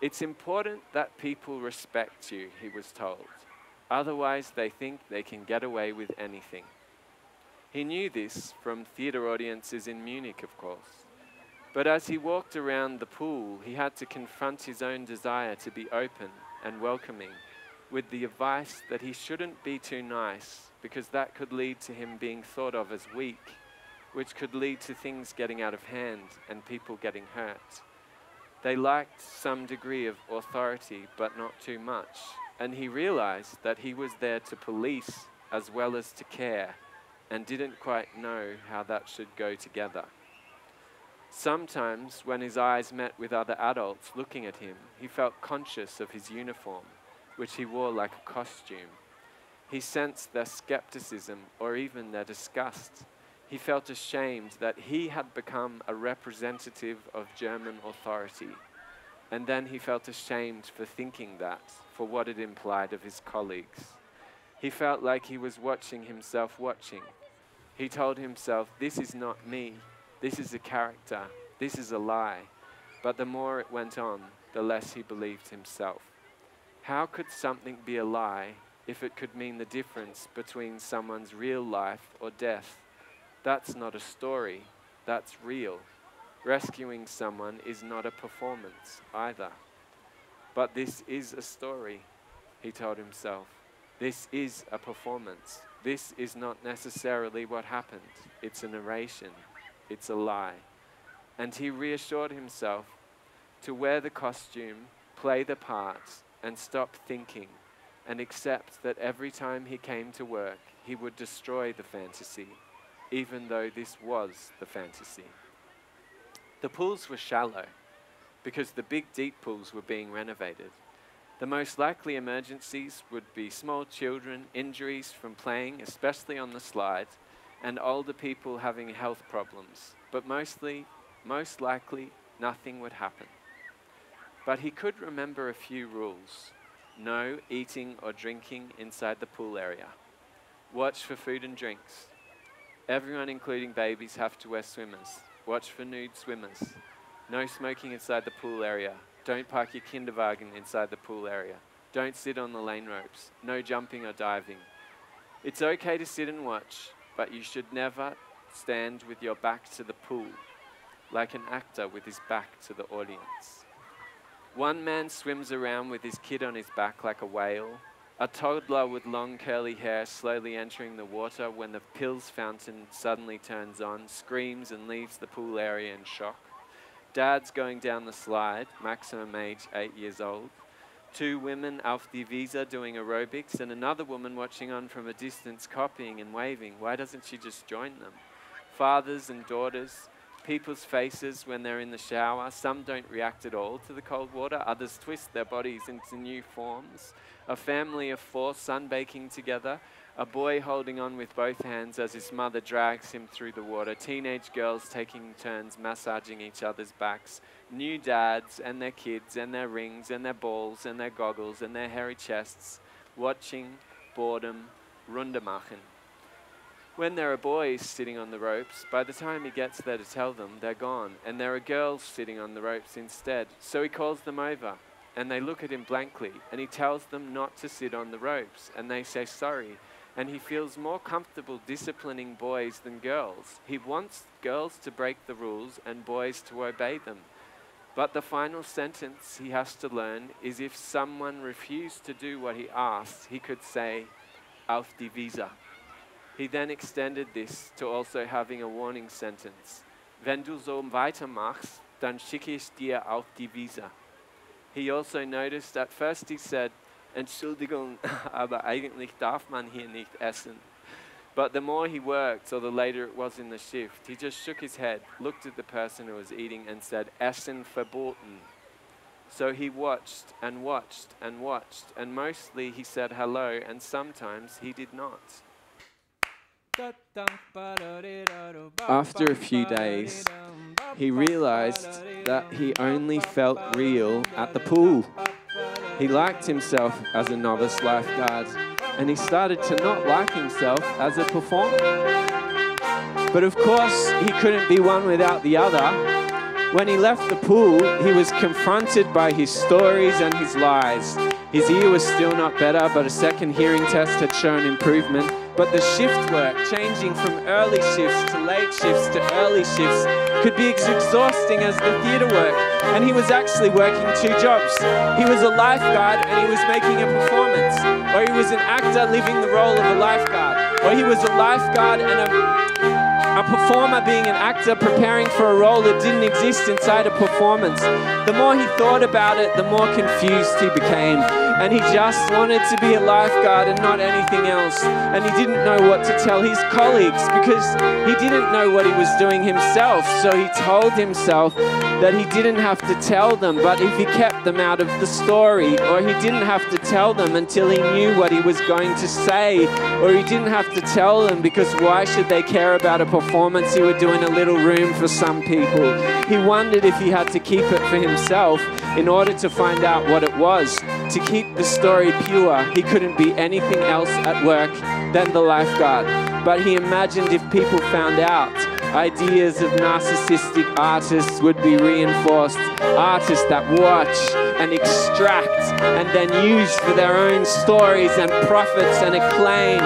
It's important that people respect you, he was told. Otherwise, they think they can get away with anything. He knew this from theatre audiences in Munich, of course. But as he walked around the pool, he had to confront his own desire to be open and welcoming with the advice that he shouldn't be too nice because that could lead to him being thought of as weak, which could lead to things getting out of hand and people getting hurt. They liked some degree of authority, but not too much. And he realized that he was there to police as well as to care and didn't quite know how that should go together. Sometimes, when his eyes met with other adults looking at him, he felt conscious of his uniform, which he wore like a costume. He sensed their skepticism or even their disgust. He felt ashamed that he had become a representative of German authority. And then he felt ashamed for thinking that, for what it implied of his colleagues. He felt like he was watching himself watching. He told himself, This is not me. This is a character. This is a lie. But the more it went on, the less he believed himself. How could something be a lie if it could mean the difference between someone's real life or death? That's not a story, that's real. Rescuing someone is not a performance either. But this is a story, he told himself. This is a performance. This is not necessarily what happened. It's a narration. It's a lie. And he reassured himself to wear the costume, play the part, and stop thinking, and accept that every time he came to work, he would destroy the fantasy, even though this was the fantasy. The pools were shallow because the big deep pools were being renovated. The most likely emergencies would be small children, injuries from playing, especially on the slide, and older people having health problems. But mostly, most likely, nothing would happen. But he could remember a few rules no eating or drinking inside the pool area, watch for food and drinks. Everyone, including babies, have to wear swimmers. Watch for nude swimmers. No smoking inside the pool area. Don't park your kinderwagen inside the pool area. Don't sit on the lane ropes. No jumping or diving. It's okay to sit and watch, but you should never stand with your back to the pool, like an actor with his back to the audience. One man swims around with his kid on his back like a whale. A toddler with long curly hair slowly entering the water when the pills fountain suddenly turns on, screams and leaves the pool area in shock. Dad's going down the slide, maximum age eight years old. Two women auf die Visa doing aerobics, and another woman watching on from a distance, copying and waving. Why doesn't she just join them? Fathers and daughters, people's faces when they're in the shower. Some don't react at all to the cold water, others twist their bodies into new forms. A family of four sunbaking together, a boy holding on with both hands as his mother drags him through the water, teenage girls taking turns massaging each other's backs, new dads and their kids and their rings and their balls and their goggles and their hairy chests, watching boredom, rundemachen. When there are boys sitting on the ropes, by the time he gets there to tell them, they're gone, and there are girls sitting on the ropes instead. So he calls them over, and they look at him blankly, and he tells them not to sit on the ropes, and they say sorry, and he feels more comfortable disciplining boys than girls. He wants girls to break the rules and boys to obey them. But the final sentence he has to learn is if someone refused to do what he asked, he could say, auf die Visa. He then extended this to also having a warning sentence. Wenn du so weitermachst, dann schicke ich dir auf die Visa. He also noticed at first he said, Entschuldigung, aber eigentlich darf man hier nicht essen. But the more he worked, or the later it was in the shift, he just shook his head, looked at the person who was eating, and said, Essen verboten. So he watched and watched and watched, and mostly he said hello, and sometimes he did not. After a few days, he realized that he only felt real at the pool. He liked himself as a novice lifeguard, and he started to not like himself as a performer. But of course, he couldn't be one without the other. When he left the pool, he was confronted by his stories and his lies. His ear was still not better, but a second hearing test had shown improvement. But the shift work, changing from early shifts to late shifts to early shifts, could be as exhausting as the theatre work. And he was actually working two jobs. He was a lifeguard and he was making a performance. Or he was an actor living the role of a lifeguard. Or he was a lifeguard and a, a performer being an actor preparing for a role that didn't exist inside a performance. The more he thought about it, the more confused he became and he just wanted to be a lifeguard and not anything else. And he didn't know what to tell his colleagues because he didn't know what he was doing himself. So he told himself that he didn't have to tell them, but if he kept them out of the story, or he didn't have to tell them until he knew what he was going to say, or he didn't have to tell them because why should they care about a performance he would do in a little room for some people? He wondered if he had to keep it for himself in order to find out what it was, to keep the story pure. He couldn't be anything else at work than the lifeguard. But he imagined if people found out, ideas of narcissistic artists would be reinforced. Artists that watch and extract and then use for their own stories and profits and acclaim.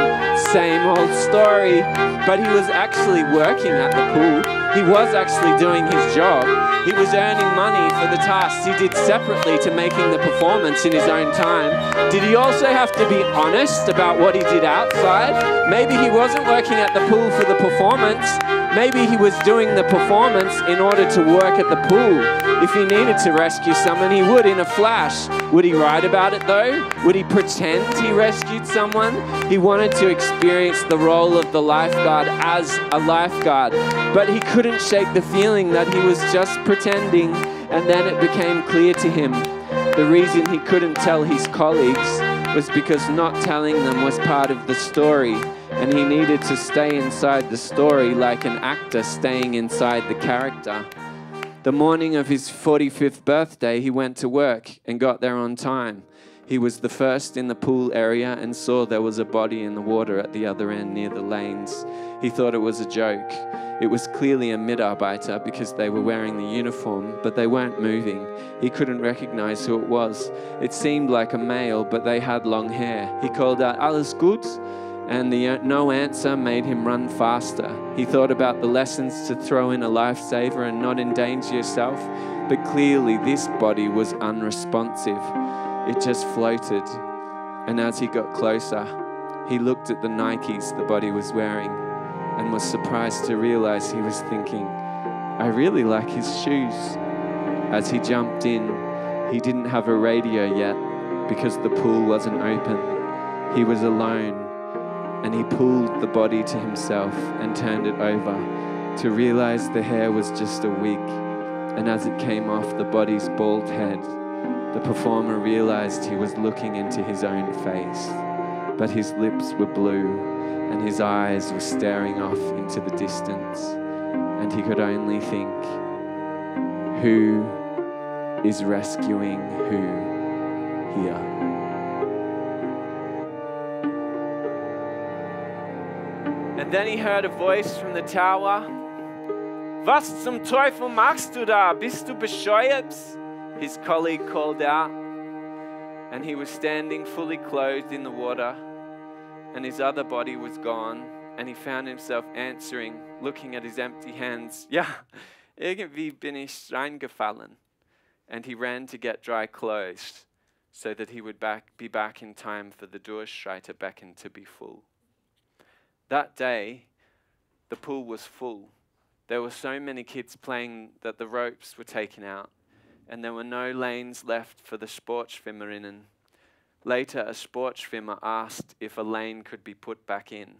Same old story. But he was actually working at the pool. He was actually doing his job. He was earning money for the tasks he did separately to making the performance in his own time. Did he also have to be honest about what he did outside? Maybe he wasn't working at the pool for the performance. Maybe he was doing the performance in order to work at the pool. If he needed to rescue someone, he would in a flash. Would he write about it though? Would he pretend he rescued someone? He wanted to experience the role of the lifeguard as a lifeguard, but he couldn't shake the feeling that he was just pretending, and then it became clear to him The reason he couldn't tell his colleagues was because not telling them was part of the story, and he needed to stay inside the story like an actor staying inside the character. The morning of his 45th birthday, he went to work and got there on time. He was the first in the pool area and saw there was a body in the water at the other end near the lanes. He thought it was a joke. It was clearly a Mitarbeiter because they were wearing the uniform, but they weren't moving. He couldn't recognize who it was. It seemed like a male, but they had long hair. He called out, Alles gut? And the uh, no answer made him run faster. He thought about the lessons to throw in a lifesaver and not endanger yourself, but clearly this body was unresponsive. It just floated. And as he got closer, he looked at the Nikes the body was wearing and was surprised to realize he was thinking, I really like his shoes. As he jumped in, he didn't have a radio yet because the pool wasn't open. He was alone and he pulled the body to himself and turned it over to realize the hair was just a wig. And as it came off the body's bald head, the performer realized he was looking into his own face, but his lips were blue and his eyes were staring off into the distance, and he could only think, who is rescuing who here? And then he heard a voice from the tower. Was zum Teufel machst du da? Bist du bescheuert? His colleague called out. And he was standing fully clothed in the water, and his other body was gone. And he found himself answering, looking at his empty hands. Ja, irgendwie bin ich reingefallen. And he ran to get dry clothes so that he would back, be back in time for the Durchschreitebecken to be full. That day, the pool was full. There were so many kids playing that the ropes were taken out, and there were no lanes left for the Sportschwimmerinnen. Later, a Sportschwimmer asked if a lane could be put back in.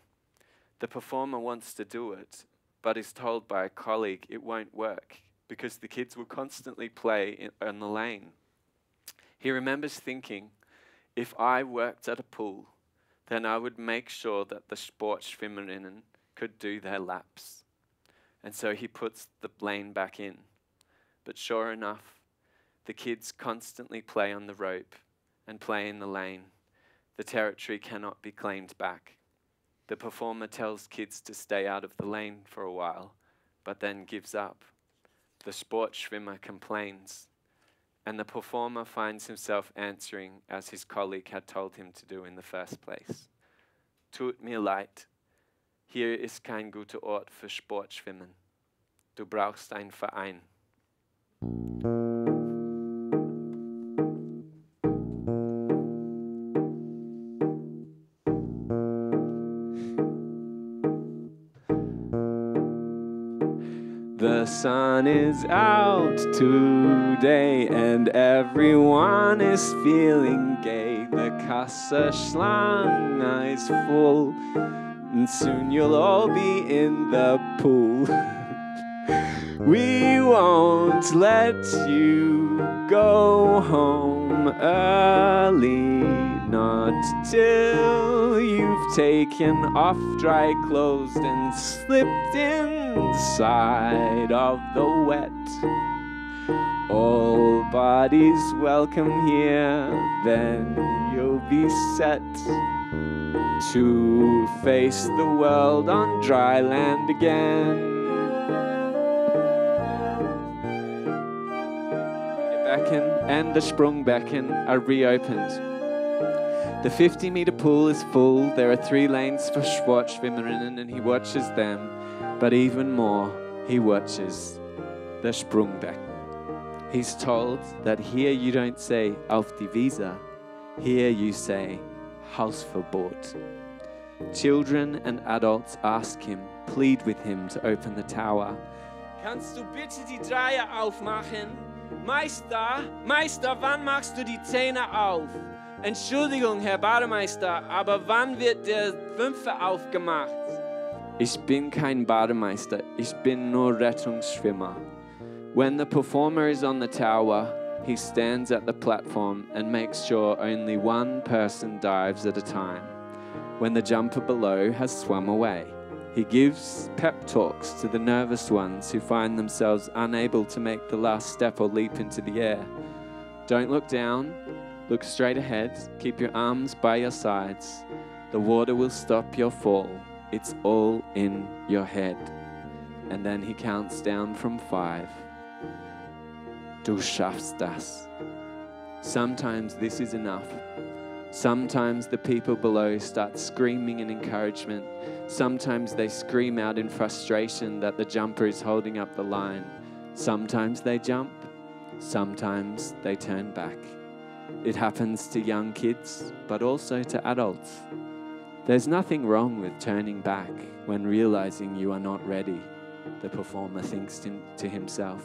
The performer wants to do it, but is told by a colleague it won't work because the kids will constantly play in, on the lane. He remembers thinking, if I worked at a pool, then I would make sure that the Sportschwimmerinnen could do their laps. And so he puts the lane back in. But sure enough, the kids constantly play on the rope and play in the lane. The territory cannot be claimed back. The performer tells kids to stay out of the lane for a while, but then gives up. The Sportschwimmer complains, and the performer finds himself answering as his colleague had told him to do in the first place. Tut mir leid, hier ist kein guter Ort für Sportschwimmen. Du brauchst einen Verein. Sun is out today and everyone is feeling gay. The Kassenschlange is full and soon you'll all be in the pool. we won't let you go home early, not till you've taken off dry clothes and slipped inside of the wet. All bodies welcome here, then you'll be set to face the world on dry land again. Becken and the sprung Sprungbecken are reopened. The 50 meter pool is full. There are three lanes for Sportschwimmerinnen, and he watches them. But even more, he watches the Sprungbecken. He's told that here you don't say auf die Wiese, here you say Hausverbot. Children and adults ask him, plead with him to open the tower. Kannst du bitte die Dreier aufmachen? Meister, Meister, wann machst du die Zehner auf? Entschuldigung, Herr Bademeister, aber wann wird der Fünfe aufgemacht? Ich bin kein Bademeister, ich bin nur Rettungsschwimmer. When the performer is on the tower, he stands at the platform and makes sure only one person dives at a time when the jumper below has swum away. He gives pep talks to the nervous ones who find themselves unable to make the last step or leap into the air. Don't look down, look straight ahead, keep your arms by your sides. The water will stop your fall. It's all in your head. And then he counts down from five. Du schaffst das. Sometimes this is enough. Sometimes the people below start screaming in encouragement. Sometimes they scream out in frustration that the jumper is holding up the line. Sometimes they jump. Sometimes they turn back. It happens to young kids, but also to adults. There's nothing wrong with turning back when realizing you are not ready, the performer thinks to himself.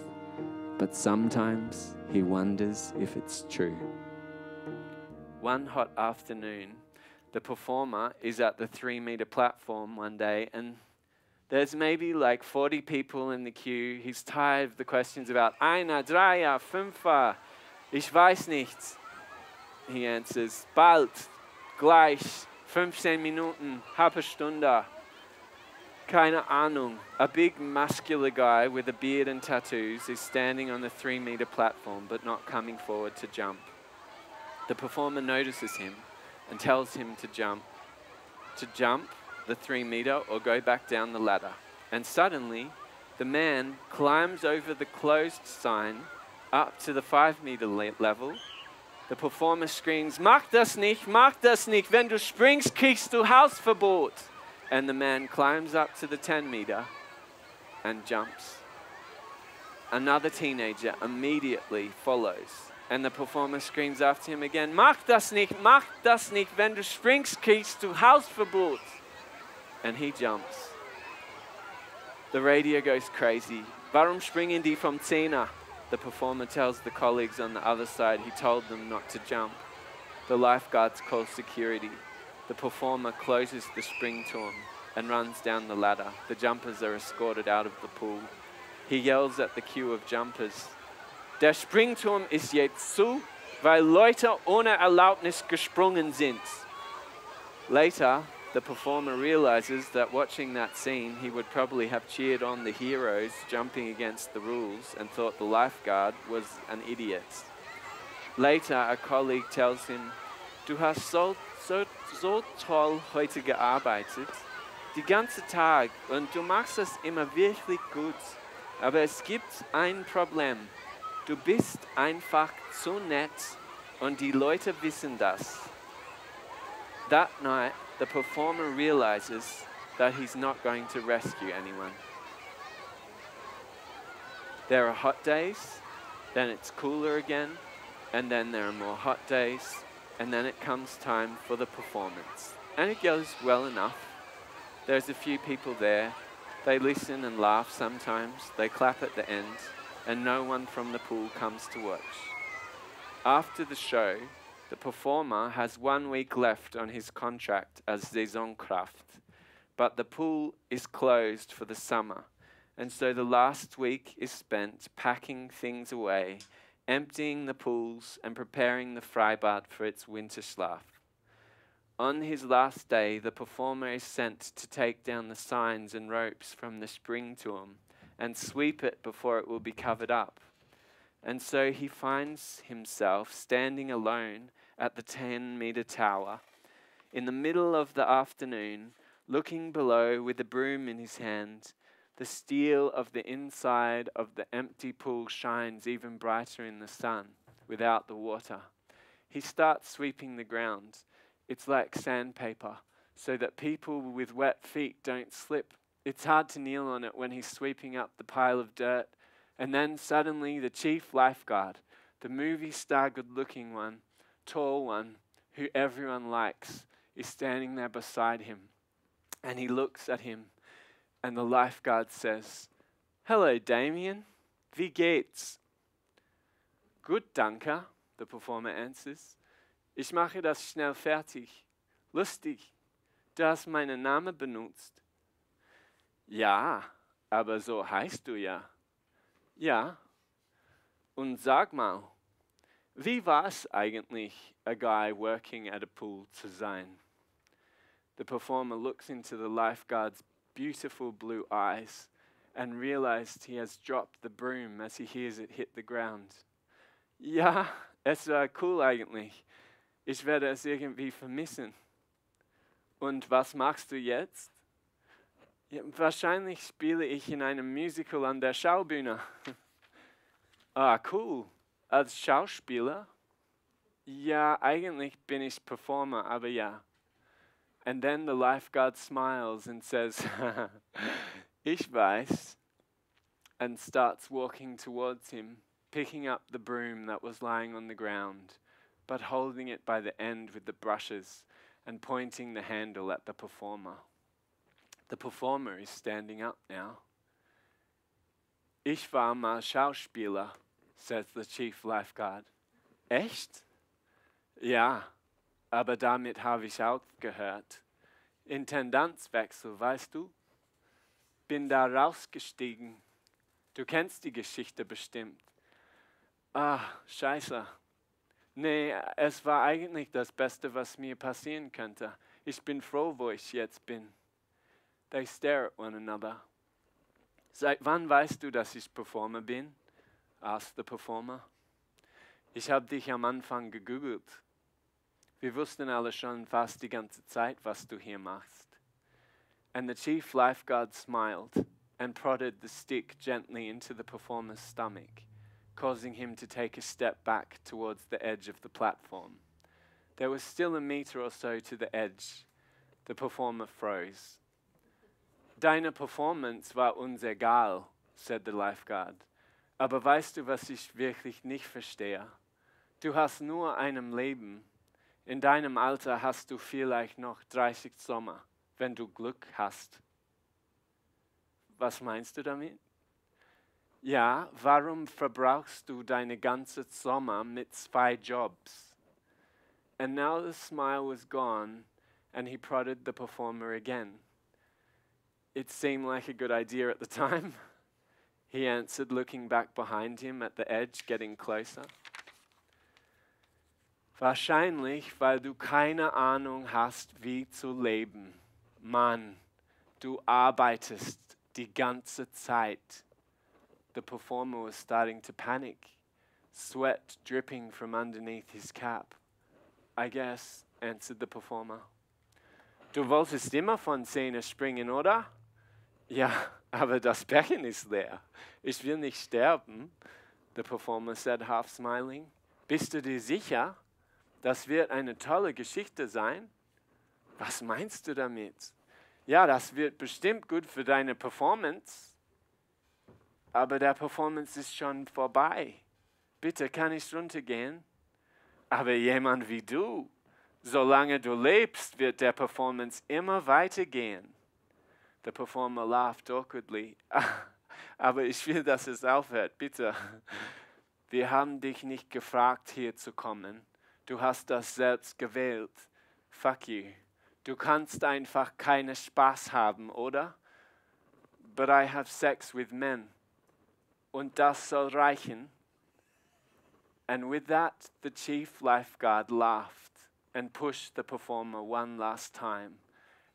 But sometimes he wonders if it's true. One hot afternoon, the performer is at the three meter platform one day, and there's maybe like 40 people in the queue. He's tired of the questions about einer, dreier, fünfer, ich weiß nicht. He answers, bald, gleich, 15 Minuten, halbe Stunde. Keine Ahnung. A big muscular guy with a beard and tattoos is standing on the three meter platform but not coming forward to jump. The performer notices him and tells him to jump. To jump the three meter or go back down the ladder. And suddenly, the man climbs over the closed sign up to the five meter level. The performer screams, Mach das nicht, mach das nicht, wenn du springst, kriegst du Hausverbot. And the man climbs up to the 10 meter and jumps. Another teenager immediately follows. And the performer screams after him again, Mach das nicht, mach das nicht, wenn du springst, kriegst du Hausverbot. And he jumps. The radio goes crazy. Warum springen die vom Zehner? The performer tells the colleagues on the other side he told them not to jump. The lifeguards call security. The performer closes the Springturm and runs down the ladder. The jumpers are escorted out of the pool. He yells at the queue of jumpers. Der Springturm ist jetzt zu, weil Leute ohne Erlaubnis gesprungen sind. Later, the performer realizes that watching that scene, he would probably have cheered on the heroes jumping against the rules and thought the lifeguard was an idiot. Later, a colleague tells him, Du hast so, so, so toll heute gearbeitet, die ganze Tag, und du machst es immer wirklich gut. Aber es gibt ein Problem. Du bist einfach zu nett und die Leute wissen das. That night, the performer realizes that he's not going to rescue anyone. There are hot days, then it's cooler again, and then there are more hot days, and then it comes time for the performance. And it goes well enough. There's a few people there. They listen and laugh sometimes, they clap at the end, and no one from the pool comes to watch. After the show, the performer has one week left on his contract as Saisonkraft, but the pool is closed for the summer, and so the last week is spent packing things away, emptying the pools, and preparing the Freibad for its winter schlaf. On his last day, the performer is sent to take down the signs and ropes from the Springturm and sweep it before it will be covered up. And so he finds himself standing alone at the 10 meter tower in the middle of the afternoon, looking below with a broom in his hand. The steel of the inside of the empty pool shines even brighter in the sun without the water. He starts sweeping the ground. It's like sandpaper, so that people with wet feet don't slip. It's hard to kneel on it when he's sweeping up the pile of dirt. And then suddenly, the chief lifeguard, the movie star good looking one, tall one, who everyone likes, is standing there beside him. And he looks at him, and the lifeguard says, Hello, Damian. Wie geht's? Gut, danke, the performer answers. Ich mache das schnell fertig. Lustig. Du hast meinen Namen benutzt. Ja, aber so heißt du ja. Ja. Und sag mal, Wie war's eigentlich, a guy working at a pool zu sein? The performer looks into the lifeguard's beautiful blue eyes and realized he has dropped the broom as he hears it hit the ground. Ja, es war cool eigentlich. Ich werde es irgendwie vermissen. Und was machst du jetzt? Ja, wahrscheinlich spiele ich in einem Musical an der Schaubühne. ah, cool. Als Schauspieler? Ja, eigentlich bin ich Performer, aber ja. And then the lifeguard smiles and says, Ich weiß, and starts walking towards him, picking up the broom that was lying on the ground, but holding it by the end with the brushes and pointing the handle at the performer. The performer is standing up now. Ich war mal Schauspieler, says the chief lifeguard. Echt? Ja, aber damit habe ich aufgehört. Intendanzwechsel, weißt du? Bin da rausgestiegen. Du kennst die Geschichte bestimmt. Ah, scheiße. Nee, es war eigentlich das Beste, was mir passieren könnte. Ich bin froh, wo ich jetzt bin. They stare at one another. Seit wann weißt du, dass ich Performer bin? Asked the performer. Ich habe dich am Anfang gegoogelt. Wir wussten alle schon fast die ganze Zeit, was du hier machst. And the chief lifeguard smiled and prodded the stick gently into the performer's stomach, causing him to take a step back towards the edge of the platform. There was still a meter or so to the edge. The performer froze. Deine Performance war uns egal, said the lifeguard. Aber weißt du, was ich wirklich nicht verstehe? Du hast nur einem Leben. In deinem Alter hast du vielleicht noch 30 Sommer, wenn du Glück hast. Was meinst du damit? Ja, warum verbrauchst du deine ganze Sommer mit zwei Jobs? And now the smile was gone, and he prodded the performer again. It seemed like a good idea at the time. He answered, looking back behind him at the edge, getting closer. Wahrscheinlich, weil du keine Ahnung hast, wie zu leben. Mann, du arbeitest die ganze Zeit. The performer was starting to panic, sweat dripping from underneath his cap. I guess, answered the performer. Du wolltest immer von Zehner springen, oder? Ja, aber das Becken ist leer. Ich will nicht sterben, the performer said, half smiling. Bist du dir sicher? Das wird eine tolle Geschichte sein. Was meinst du damit? Ja, das wird bestimmt gut für deine Performance. Aber der Performance ist schon vorbei. Bitte kann ich runtergehen? Aber jemand wie du, solange du lebst, wird der Performance immer weitergehen. The performer laughed awkwardly. Aber ich will, dass es aufhört, bitte. Wir haben dich nicht gefragt, hier zu kommen. Du hast das selbst gewählt. Fuck you. Du kannst einfach keinen Spaß haben, oder? But I have sex with men. Und das soll reichen. And with that, the chief lifeguard laughed and pushed the performer one last time.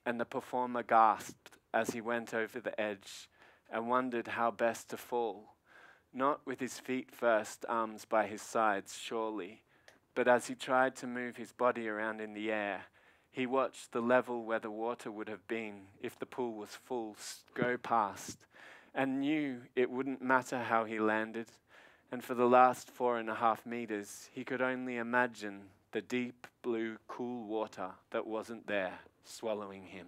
And the performer gasped as he went over the edge and wondered how best to fall. Not with his feet first, arms by his sides, surely but as he tried to move his body around in the air, he watched the level where the water would have been if the pool was full go past and knew it wouldn't matter how he landed. And for the last four and a half meters, he could only imagine the deep blue, cool water that wasn't there swallowing him.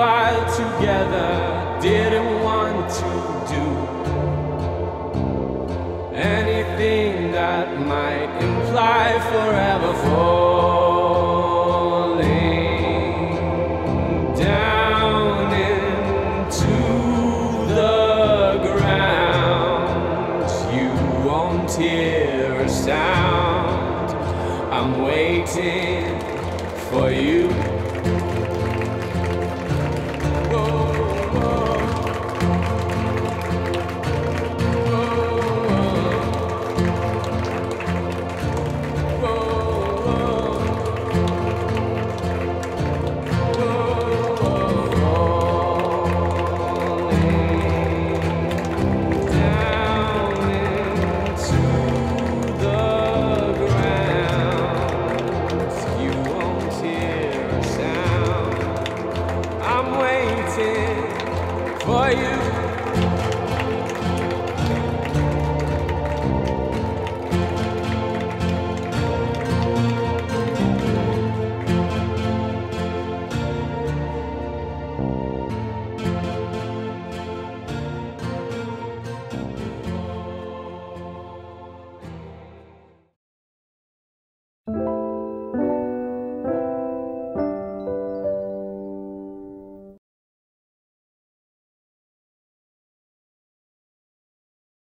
While together, didn't want to do anything that might imply forever falling